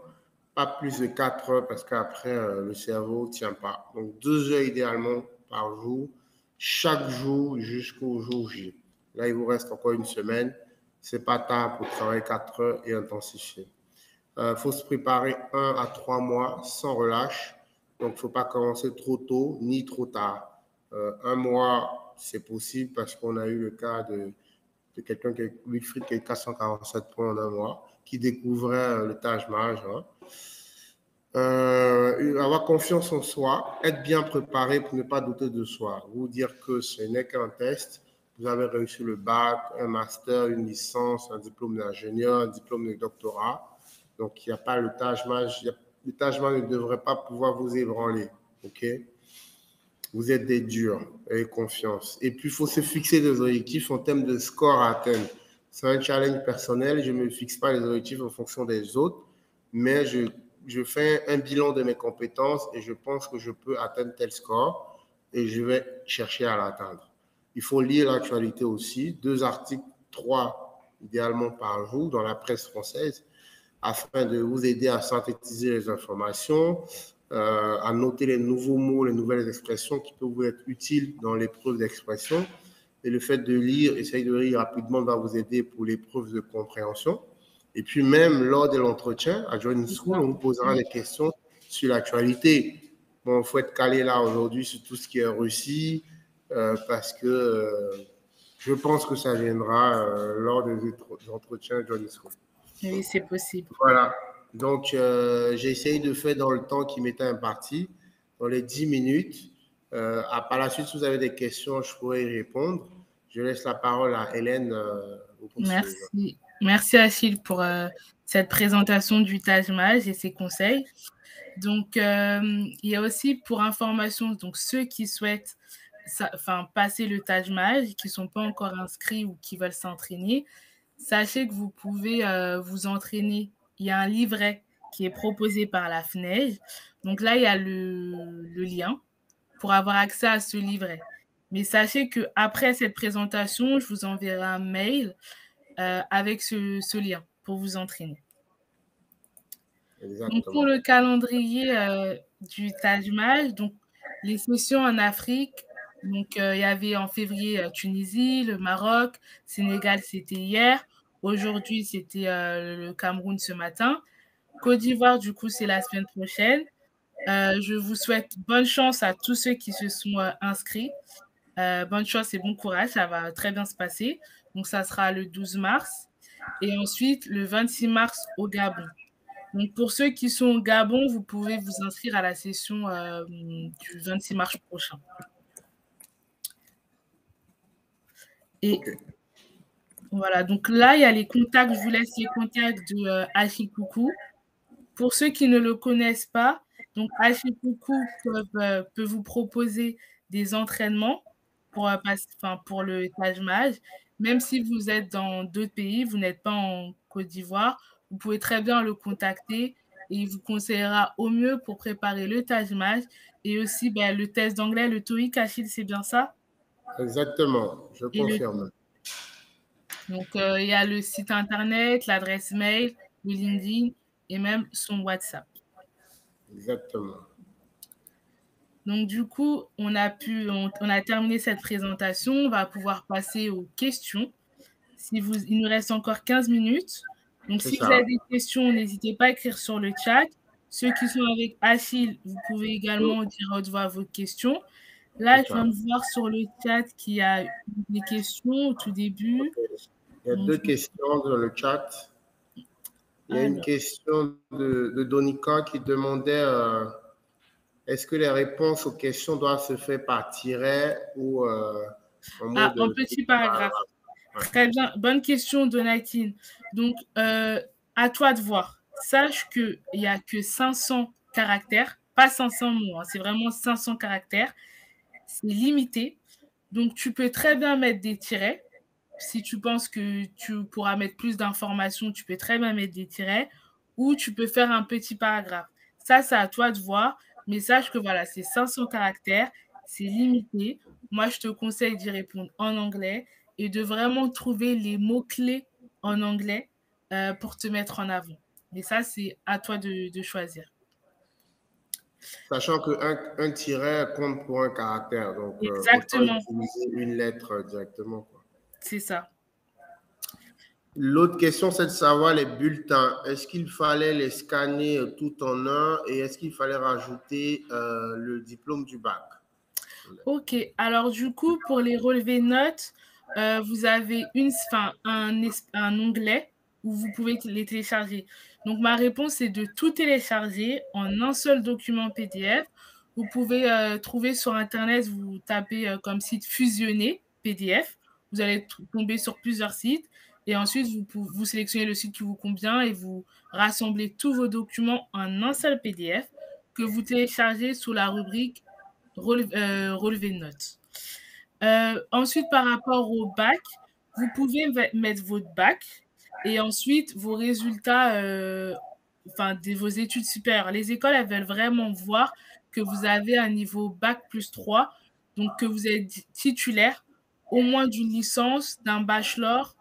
pas plus de quatre heures parce qu'après, le cerveau ne tient pas. Donc, deux heures idéalement par jour chaque jour jusqu'au jour J. Là, il vous reste encore une semaine. C'est pas tard pour travailler 4 heures et intensifier. Il euh, faut se préparer un à trois mois sans relâche. Donc, il ne faut pas commencer trop tôt ni trop tard. Euh, un mois, c'est possible parce qu'on a eu le cas de, de quelqu'un qui, Wilfried, qui a 447 points en un mois, qui découvrait le Taj Mahal. Hein. Euh, avoir confiance en soi, être bien préparé pour ne pas douter de soi. Vous dire que ce n'est qu'un test. Vous avez réussi le bac, un master, une licence, un diplôme d'ingénieur, un diplôme de doctorat. Donc, il n'y a pas le Taj Mahal. Le Taj ne devrait pas pouvoir vous ébranler. OK? Vous êtes des durs. Ayez confiance. Et puis, il faut se fixer des objectifs en termes de score à atteindre. C'est un challenge personnel. Je ne me fixe pas les objectifs en fonction des autres, mais je, je fais un bilan de mes compétences et je pense que je peux atteindre tel score et je vais chercher à l'atteindre. Il faut lire l'actualité aussi. Deux articles, trois idéalement par jour dans la presse française afin de vous aider à synthétiser les informations, euh, à noter les nouveaux mots, les nouvelles expressions qui peuvent vous être utiles dans l'épreuve d'expression. Et le fait de lire, essayer de lire rapidement va vous aider pour l'épreuve de compréhension. Et puis même lors de l'entretien à Joining School, on vous posera des questions sur l'actualité. Bon, il faut être calé là aujourd'hui sur tout ce qui est Russie, euh, parce que euh, je pense que ça viendra lors des entretiens à Joining School.
Oui, c'est possible.
Voilà. Donc, euh, j'ai essayé de faire dans le temps qui m'était imparti, dans les 10 minutes. Euh, par la suite, si vous avez des questions, je pourrais y répondre. Je laisse la parole à Hélène. Euh,
Merci. Merci Achille pour euh, cette présentation du Taj Mahal et ses conseils. Donc, il y a aussi pour information, donc ceux qui souhaitent enfin, passer le Taj Mahal, qui ne sont pas encore inscrits ou qui veulent s'entraîner, Sachez que vous pouvez vous entraîner. Il y a un livret qui est proposé par la FNEJ. Donc là, il y a le, lien pour avoir accès à ce livret. Mais sachez que après cette présentation, je vous enverrai un mail euh, avec ce, lien pour vous entraîner. Donc pour le calendrier euh, du Taj Mahal, donc les sessions en Afrique, donc, euh, il y avait en février Tunisie, le Maroc, Sénégal, c'était hier. Aujourd'hui, c'était euh, le Cameroun ce matin. Côte d'Ivoire, du coup, c'est la semaine prochaine. je vous souhaite bonne chance à tous ceux qui se sont inscrits. bonne chance et bon courage, ça va très bien se passer. Donc, ça sera le 12 mars. Et ensuite, le 26 mars au Gabon. Donc, pour ceux qui sont au Gabon, vous pouvez vous inscrire à la session du 26 mars prochain. Et voilà, donc là, il y a les contacts. Je vous laisse les contacts de euh, Achikoukou. Pour ceux qui ne le connaissent pas, donc Achikoukou euh, peut vous proposer des entraînements pour, euh, enfin, pour le Taj Mahal. Même si vous êtes dans d'autres pays, vous n'êtes pas en Côte d'Ivoire, vous pouvez très bien le contacter et il vous conseillera au mieux pour préparer le Taj Mahal et aussi ben, le test d'anglais, le TOEIC, Achille, c'est bien ça?
Exactement, je confirme.
Donc, euh, il y a le site internet, l'adresse mail, le LinkedIn et même son WhatsApp.
Exactement.
Donc, du coup, on a, pu, on, a terminé cette présentation. On va pouvoir passer aux questions. Si vous, il nous reste encore 15 minutes. Donc, si vous avez des questions, n'hésitez pas à écrire sur le chat. Ceux qui sont avec Achille, vous pouvez également dire haute voix vos questions. Là, je viens de voir sur le chat qu'il y a des questions au tout début.
Il y a deux questions dans le chat. Il y a une question de, Donica qui demandait euh, est-ce que les réponses aux questions doivent se faire par tiret ou
euh, en, ah, en petit paragraphe Très bien. Bonne question, Donatine. Donc, euh, à toi de voir. Sache qu'il n'y a que 500 caractères, pas 500 mots, hein, c'est vraiment 500 caractères c'est limité. Donc, tu peux très bien mettre des tirets. Si tu penses que tu pourras mettre plus d'informations, tu peux très bien mettre des tirets ou tu peux faire un petit paragraphe. Ça, c'est à toi de voir. Mais sache que voilà, c'est 500 caractères, c'est limité. Moi, je te conseille d'y répondre en anglais et de vraiment trouver les mots-clés en anglais euh, pour te mettre en avant. Mais ça, c'est à toi de choisir.
Sachant qu'un un tiret compte pour un caractère. Donc,
euh, Exactement.
une lettre directement.
C'est ça.
L'autre question, c'est de savoir les bulletins. Est-ce qu'il fallait les scanner tout en un et est-ce qu'il fallait rajouter euh, le diplôme du bac?
Ok, alors du coup, pour les relevés notes, euh, vous avez une, un, un onglet où vous pouvez les télécharger. Donc, ma réponse est de tout télécharger en un seul document PDF. Vous pouvez euh, trouver sur Internet, vous tapez comme site fusionné PDF. Vous allez tomber sur plusieurs sites Et ensuite, vous, vous sélectionnez le site qui vous convient et vous rassemblez tous vos documents en un seul PDF que vous téléchargez sous la rubrique euh, relevé de notes. Euh, ensuite, par rapport au bac, vous pouvez mettre votre bac et ensuite vos résultats euh, enfin, vos études supérieures. Les écoles, elles veulent vraiment voir que vous avez un niveau bac plus 3, donc que vous êtes titulaire au moins d'une licence, d'un bachelor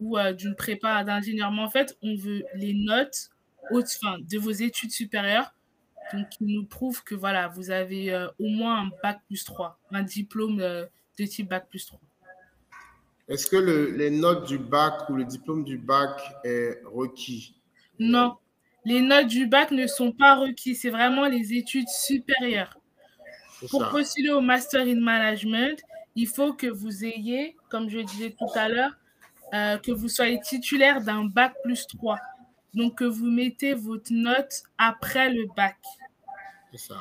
ou d'une prépa d'ingénieur. Mais en fait, on veut les notes fin, de vos études supérieures donc, qui nous prouve que voilà, vous avez euh, au moins un bac plus 3, un diplôme euh, de type bac plus 3.
Est-ce que le, les notes du bac ou le diplôme du bac est requis?
Non, les notes du bac ne sont pas requis, c'est vraiment les études supérieures. Pour postuler au Master in Management, il faut que vous ayez, comme je disais tout à l'heure, euh, que vous soyez titulaire d'un bac plus 3. Donc, que vous mettez votre note après le bac.
C'est ça.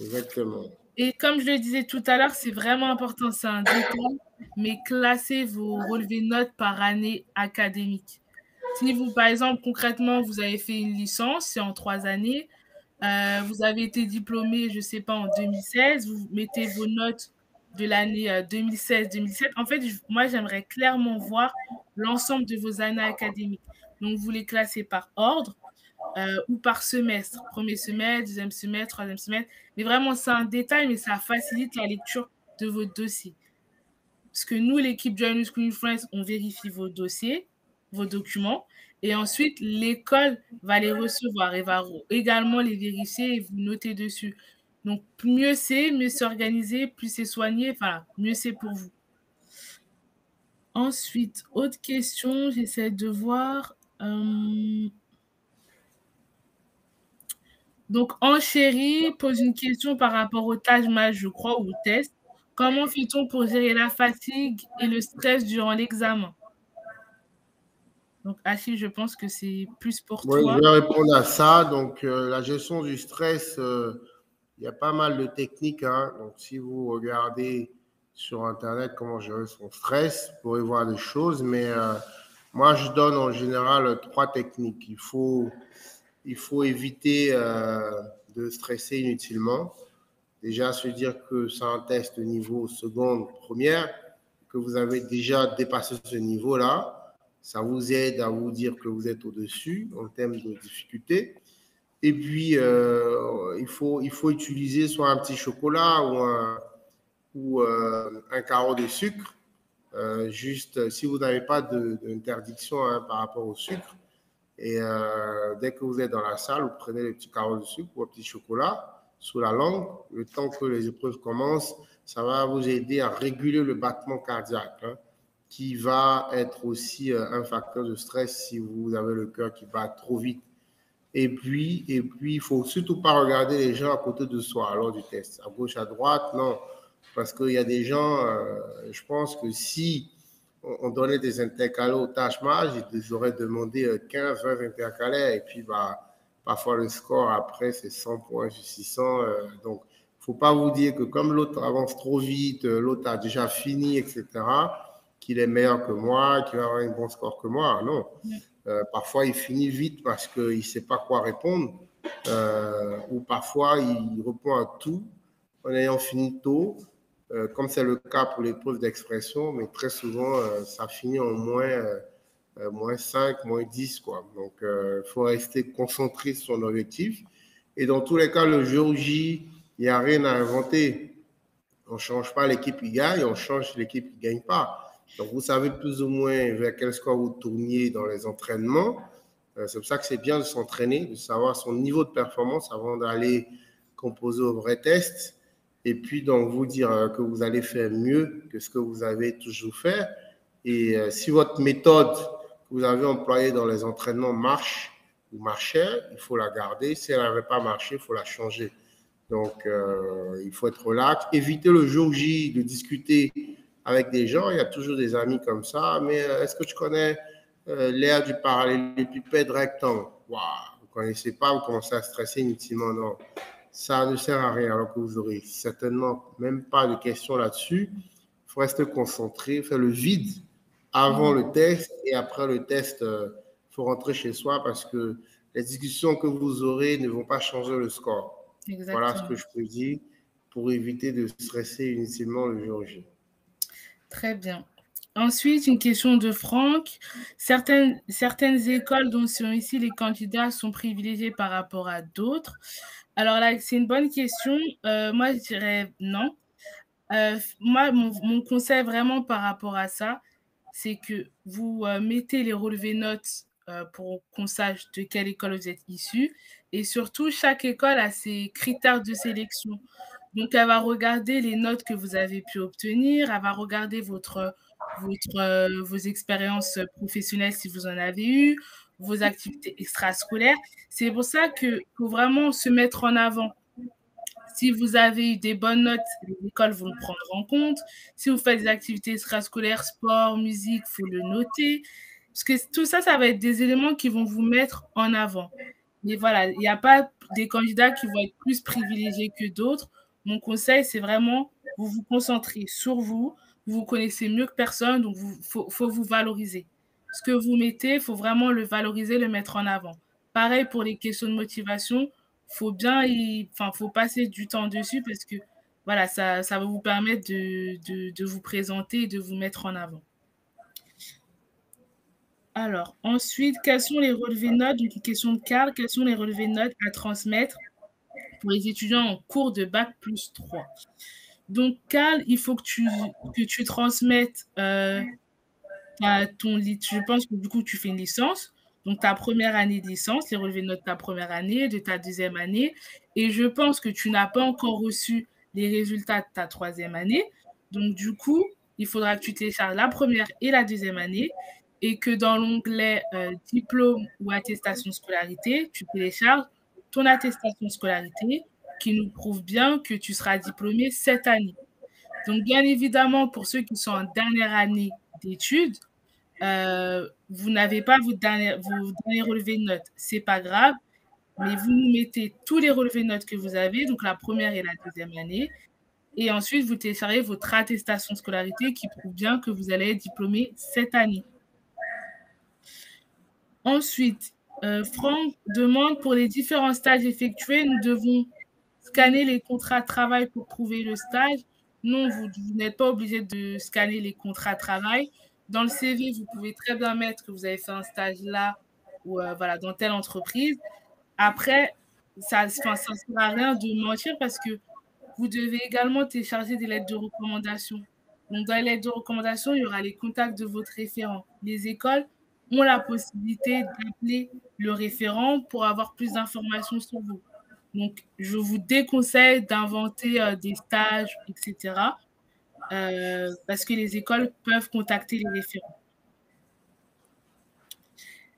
Exactement.
Et comme je le disais tout à l'heure, c'est vraiment important, c'est un détail, mais classez vos relevés notes par année académique. Si vous, par exemple, concrètement, vous avez fait une licence, c'est en trois années, euh, vous avez été diplômé, je ne sais pas, en 2016, vous mettez vos notes de l'année 2016-2017. Euh, en fait, moi, j'aimerais clairement voir l'ensemble de vos années académiques. Donc, vous les classez par ordre euh, ou par semestre. Premier semestre, deuxième semestre, troisième semestre. Mais vraiment, c'est un détail, mais ça facilite la lecture de vos dossiers. Parce que nous, l'équipe Join School Friends, on vérifie vos dossiers, vos documents. Et ensuite, l'école va les recevoir et va également les vérifier et vous noter dessus. Donc, mieux c'est, mieux c'est organisé, plus c'est soigné, enfin, mieux c'est pour vous. Ensuite, autre question, j'essaie de voir. Euh, donc, Enchéri pose une question par rapport au tâche je crois, ou au test. Comment fait-on pour gérer la fatigue et le stress durant l'examen? Donc, Achille, je pense que c'est plus pour toi.
Je vais répondre à ça. Donc, euh, la gestion du stress, euh, il y a pas mal de techniques. Hein. Donc, si vous regardez sur Internet comment gérer son stress, vous pourrez voir des choses. Mais moi, je donne en général trois techniques. Il faut, éviter euh, de stresser inutilement. Déjà, se dire que c'est un test niveau seconde, première, que vous avez déjà dépassé ce niveau-là. Ça vous aide à vous dire que vous êtes au-dessus en termes de difficulté. Et puis, euh, il, faut, il faut utiliser soit un petit chocolat ou un, ou, euh, un carreau de sucre euh, juste, si vous n'avez pas d'interdiction hein, par rapport au sucre, et dès que vous êtes dans la salle, vous prenez le petit carreau de sucre ou un petit chocolat sous la langue. Le temps que les épreuves commencent, ça va vous aider à réguler le battement cardiaque, hein, qui va être aussi un facteur de stress si vous avez le cœur qui bat trop vite. Et puis, et puis, il faut surtout pas regarder les gens à côté de soi lors du test, à gauche, à droite, non. Parce qu'il y a des gens, euh, je pense que si on, donnait des intercalés aux tâches mages, ils auraient demandé 15, 20 intercalaires. Et puis, bah, parfois, le score après, c'est 100 points sur 600. Euh, donc, faut pas vous dire que comme l'autre avance trop vite, euh, l'autre a déjà fini, etc., qu'il est meilleur que moi, qu'il va avoir un bon score que moi. Non. Parfois, il finit vite parce qu'il ne sait pas quoi répondre. ou parfois, il répond à tout en ayant fini tôt. Euh, comme c'est le cas pour l'épreuve d'expression, mais très souvent, euh, ça finit en moins, euh, moins 5, moins 10. Quoi. Donc, il faut rester concentré sur son objectif. Et dans tous les cas, le jour J, il n'y a rien à inventer. On ne change pas l'équipe qui gagne, on change l'équipe qui ne gagne pas. Donc, vous savez plus ou moins vers quel score vous tourniez dans les entraînements. c'est pour ça que c'est bien de s'entraîner, de savoir son niveau de performance avant d'aller composer au vrai test et puis donc vous dire euh, que vous allez faire mieux que ce que vous avez toujours fait. Et euh, si votre méthode que vous avez employée dans les entraînements marche ou marchait, il faut la garder. Si elle n'avait pas marché, il faut la changer. Donc, euh, il faut être relax. Éviter le jour J de discuter avec des gens. Il y a toujours des amis comme ça. Mais est-ce que tu connais l'air du parallélépipède rectangle? Waouh, Vous ne connaissez pas, vous commencez à stresser inutilement. Non ça ne sert à rien alors que vous aurez certainement même pas de questions là-dessus. Il faut rester concentré, faire le vide avant le test et après le test, il faut rentrer chez soi parce que les discussions que vous aurez ne vont pas changer le score. Voilà ce que je peux dire pour éviter de stresser inutilement le jour J.
Très bien. Ensuite, une question de Franck. Certaines, écoles dont sont ici les candidats sont privilégiés par rapport à d'autres. Alors là, c'est une bonne question. Euh, moi, je dirais non. Euh, moi, mon, conseil vraiment par rapport à ça, c'est que vous euh, mettez les relevés notes pour qu'on sache de quelle école vous êtes issu. Et surtout, chaque école a ses critères de sélection. Donc, elle va regarder les notes que vous avez pu obtenir, elle va regarder votre votre, euh, vos expériences professionnelles si vous en avez eu, vos activités extrascolaires. C'est pour ça qu'il faut vraiment se mettre en avant. Si vous avez eu des bonnes notes, les écoles vont le prendre en compte. Si vous faites des activités extrascolaires, sport, musique, il faut le noter. Parce que tout ça, ça va être des éléments qui vont vous mettre en avant. Mais voilà, il n'y a pas des candidats qui vont être plus privilégiés que d'autres. Mon conseil, c'est vraiment vous vous concentrez sur vous, vous connaissez mieux que personne, donc il faut, vous valoriser. Ce que vous mettez, il faut vraiment le valoriser, le mettre en avant. Pareil pour les questions de motivation, faut bien enfin, faut passer du temps dessus parce que voilà, ça, ça va vous permettre de, vous présenter et de vous mettre en avant. Alors, ensuite, quels sont les relevés notes? Une question de Carl, quels sont les relevés notes à transmettre? Pour les étudiants en cours de bac plus 3 donc, Carl, il faut que tu, que tu transmettes euh, ton Je pense que du coup, tu fais une licence. Donc, ta première année de licence, les relevés de notes ta première année, de ta deuxième année. Et je pense que tu n'as pas encore reçu les résultats de ta troisième année. Donc, du coup, il faudra que tu télécharges la première et la deuxième année et que dans l'onglet euh, diplôme ou attestation scolarité, tu télécharges ton attestation scolarité, qui nous prouve bien que tu seras diplômé cette année. Donc, bien évidemment, pour ceux qui sont en dernière année d'études, euh, vous n'avez pas vos derniers, relevés de notes. Ce n'est pas grave, mais vous nous mettez tous les relevés de notes que vous avez, donc la première et la deuxième année. Et ensuite, vous téléchargez votre attestation scolarité qui prouve bien que vous allez être diplômé cette année. Ensuite, euh, Franck demande pour les différents stages effectués, nous devons scanner les contrats de travail pour prouver le stage. Non, vous, n'êtes pas obligé de scanner les contrats de travail. Dans le CV, vous pouvez très bien mettre que vous avez fait un stage là ou euh, voilà, dans telle entreprise. Après, ça ne sert à rien de mentir parce que vous devez également télécharger des lettres de recommandation. Dans les lettres de recommandation, il y aura les contacts de votre référent. Les écoles ont la possibilité d'appeler le référent pour avoir plus d'informations sur vous. Donc, je vous déconseille d'inventer euh, des stages, etc. Euh, parce que les écoles peuvent contacter les référents.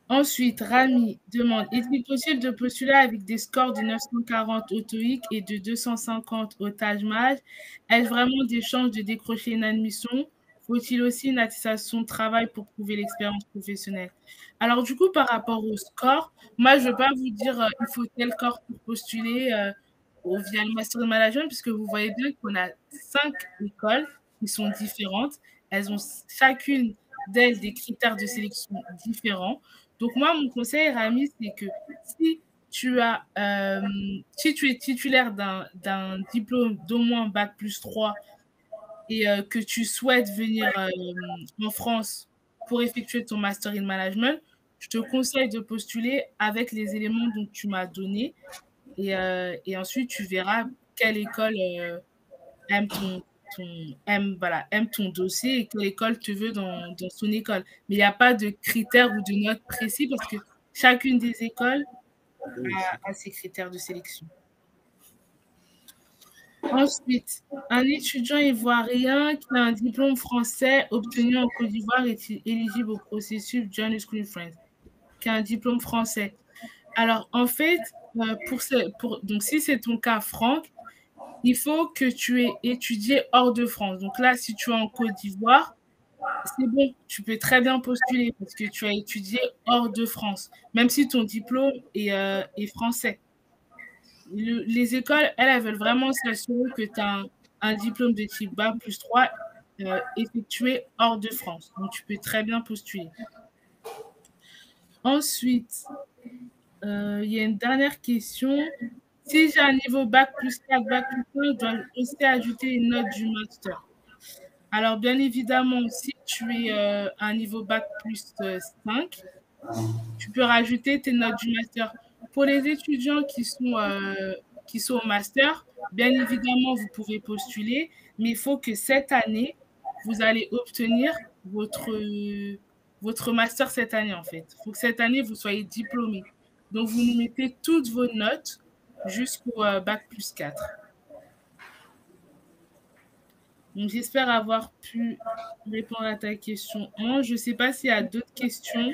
Ensuite, Rami demande Est-il possible de postuler avec des scores de 940 au TOEIC et de 250 au Taj Est-ce vraiment des chances de décrocher une admission? Faut-il aussi une attestation de travail pour prouver l'expérience professionnelle? Alors, du coup, par rapport au score, moi, je ne veux pas vous dire euh, il faut tel corps pour postuler euh, au, via le Master de Management, puisque vous voyez bien qu'on a cinq écoles qui sont différentes. Elles ont chacune d'elles des critères de sélection différents. Donc, moi, mon conseil, Rami, c'est que si tu, as, euh, si tu es titulaire d'un diplôme d'au moins Bac plus 3 et euh, que tu souhaites venir euh, en France pour effectuer ton Master in Management, je te conseille de postuler avec les éléments dont tu m'as donné. Et, euh, et, ensuite, tu verras quelle école aime, ton, aime, voilà, aime ton dossier et quelle école tu veux dans, dans son école. Mais il n'y a pas de critères ou de notes précis parce que chacune des écoles a ses critères de sélection. Ensuite, un étudiant ivoirien qui a un diplôme français obtenu en Côte d'Ivoire est éligible au processus Journey School Friends, qui a un diplôme français. Alors, en fait, euh, pour donc si c'est ton cas, Franck, il faut que tu aies étudié hors de France. Donc là, si tu es en Côte d'Ivoire, c'est bon, tu peux très bien postuler parce que tu as étudié hors de France, même si ton diplôme est, euh, est français les écoles, elles, elles veulent vraiment s'assurer que tu as un, diplôme de type BA plus 3 effectués hors de France. Donc, tu peux très bien postuler. Ensuite, il y a une dernière question. Si j'ai un niveau bac plus 4, bac plus 5, je dois aussi ajouter une note du master. Alors, bien évidemment, si tu es à un niveau bac plus 5, tu peux rajouter tes notes du master. Pour les étudiants qui sont, euh, qui sont au master, bien évidemment, vous pouvez postuler, mais il faut que cette année, vous allez obtenir votre, votre master cette année, en fait. Il faut que cette année, vous soyez diplômé. Donc, vous nous mettez toutes vos notes jusqu'au euh, bac plus 4. J'espère avoir pu répondre à ta question. Je ne sais pas s'il y a d'autres questions.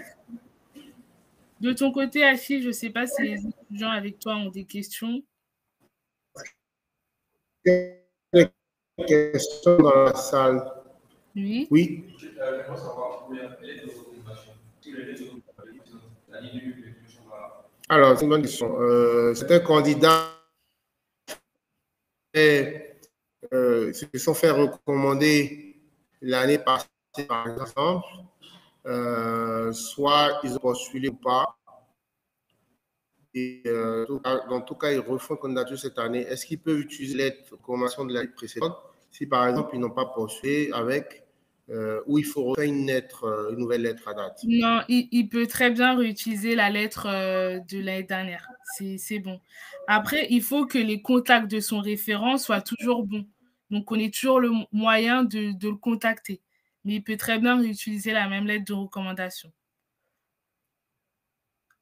De ton côté, Achille, je ne sais pas si les étudiants avec toi ont des questions.
Des questions dans la salle.
Oui.
Oui. Alors, c'est une bonne question. Euh, c'est un candidat euh, se sont fait recommander l'année passée, par exemple, euh, soit ils ont postulé ou pas. Et euh, dans tout cas, ils refont candidature cette année. Est-ce qu'ils peuvent utiliser l'aide de recommandation de l'année précédente? Si, par exemple, ils n'ont pas postulé avec euh, ou il faut refaire une, lettre, une nouvelle lettre à date?
Non, il, peut très bien réutiliser la lettre de l'année dernière. C'est bon. Après, il faut que les contacts de son référent soient toujours bons. Donc, on est toujours le moyen de le contacter mais il peut très bien réutiliser la même lettre de recommandation.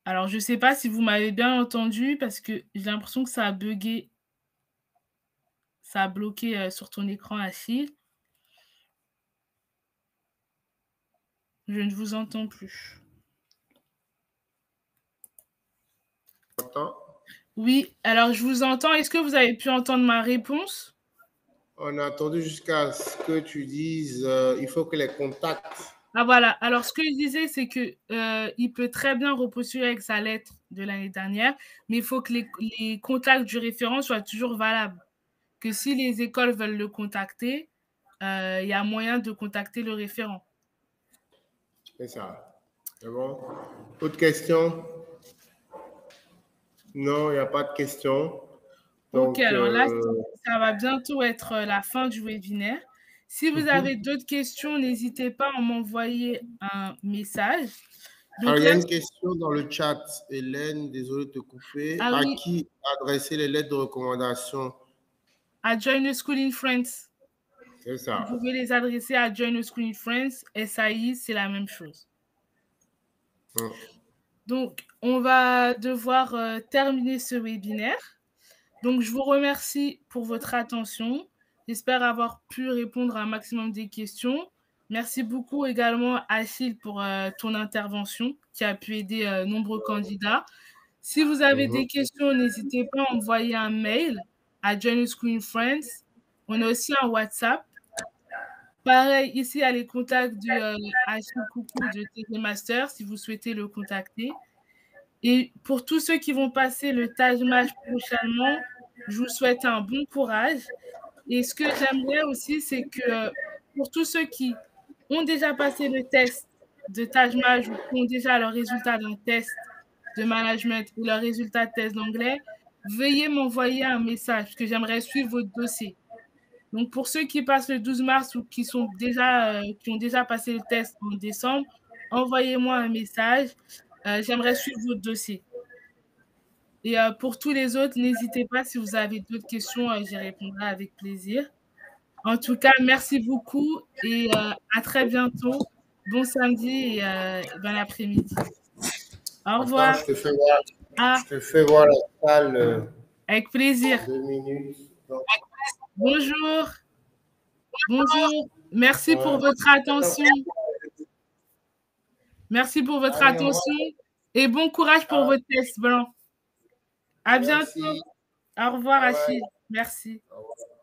Alors, je ne sais pas si vous m'avez bien entendu parce que j'ai l'impression que ça a bugué. Ça a bloqué euh, sur ton écran, Achille. Je ne vous entends plus. Oui, alors je vous entends. Est-ce que vous avez pu entendre ma réponse?
On a attendu jusqu'à ce que tu dises euh, il faut que les contacts.
Ah voilà, alors ce que je disais, c'est qu'il euh, il peut très bien repostuler avec sa lettre de l'année dernière, mais il faut que les, contacts du référent soient toujours valables. Que si les écoles veulent le contacter, euh, il y a moyen de contacter le référent.
C'est ça. C'est bon? Autre question? Non, il n'y a pas de question
ok, alors là, euh, ça va bientôt être euh, la fin du webinaire. Si vous mhm. avez d'autres questions, n'hésitez pas à m'envoyer un message.
alors, il y a une question dans le chat, Hélène, désolé de te couper. Ah à qui adresser les lettres de recommandation?
À Join a School in France.
C'est ça.
Vous pouvez les adresser à Join a School in France. SAI, c'est la même chose. Donc, on va devoir euh, terminer ce webinaire. Donc, je vous remercie pour votre attention. J'espère avoir pu répondre à un maximum des questions. Merci beaucoup également, Achille, pour euh, ton intervention qui a pu aider euh, nombreux candidats. Si vous avez des questions, n'hésitez pas à envoyer un mail à Join Screen Friends. On a aussi un WhatsApp. Pareil, ici, il y a les contacts de euh, Achille Coucou de TG Master si vous souhaitez le contacter. Et pour tous ceux qui vont passer le Taj Mahal prochainement, je vous souhaite un bon courage. Et ce que j'aimerais aussi, c'est que pour tous ceux qui ont déjà passé le test de Taj Mahal ou qui ont déjà leur résultat d'un test de management ou leur résultat de test d'anglais, veuillez m'envoyer un message parce que j'aimerais suivre votre dossier. Donc, pour ceux qui passent le 12 mars ou qui, sont déjà, euh, qui ont déjà passé le test en décembre, envoyez-moi un message. Euh, j'aimerais suivre votre dossier. Et euh, pour tous les autres, n'hésitez pas si vous avez d'autres questions, euh, j'y répondrai avec plaisir. En tout cas, merci beaucoup et à très bientôt. Bon samedi et bon après-midi. Au revoir.
je, te fais voir, ah. je te fais voir la salle.
Avec plaisir.
Deux minutes.
Bonjour. Bonjour. Merci pour votre attention. Merci pour votre attention et bon courage pour votre test blanc. À bientôt. Au revoir, Achille. Merci. Au revoir.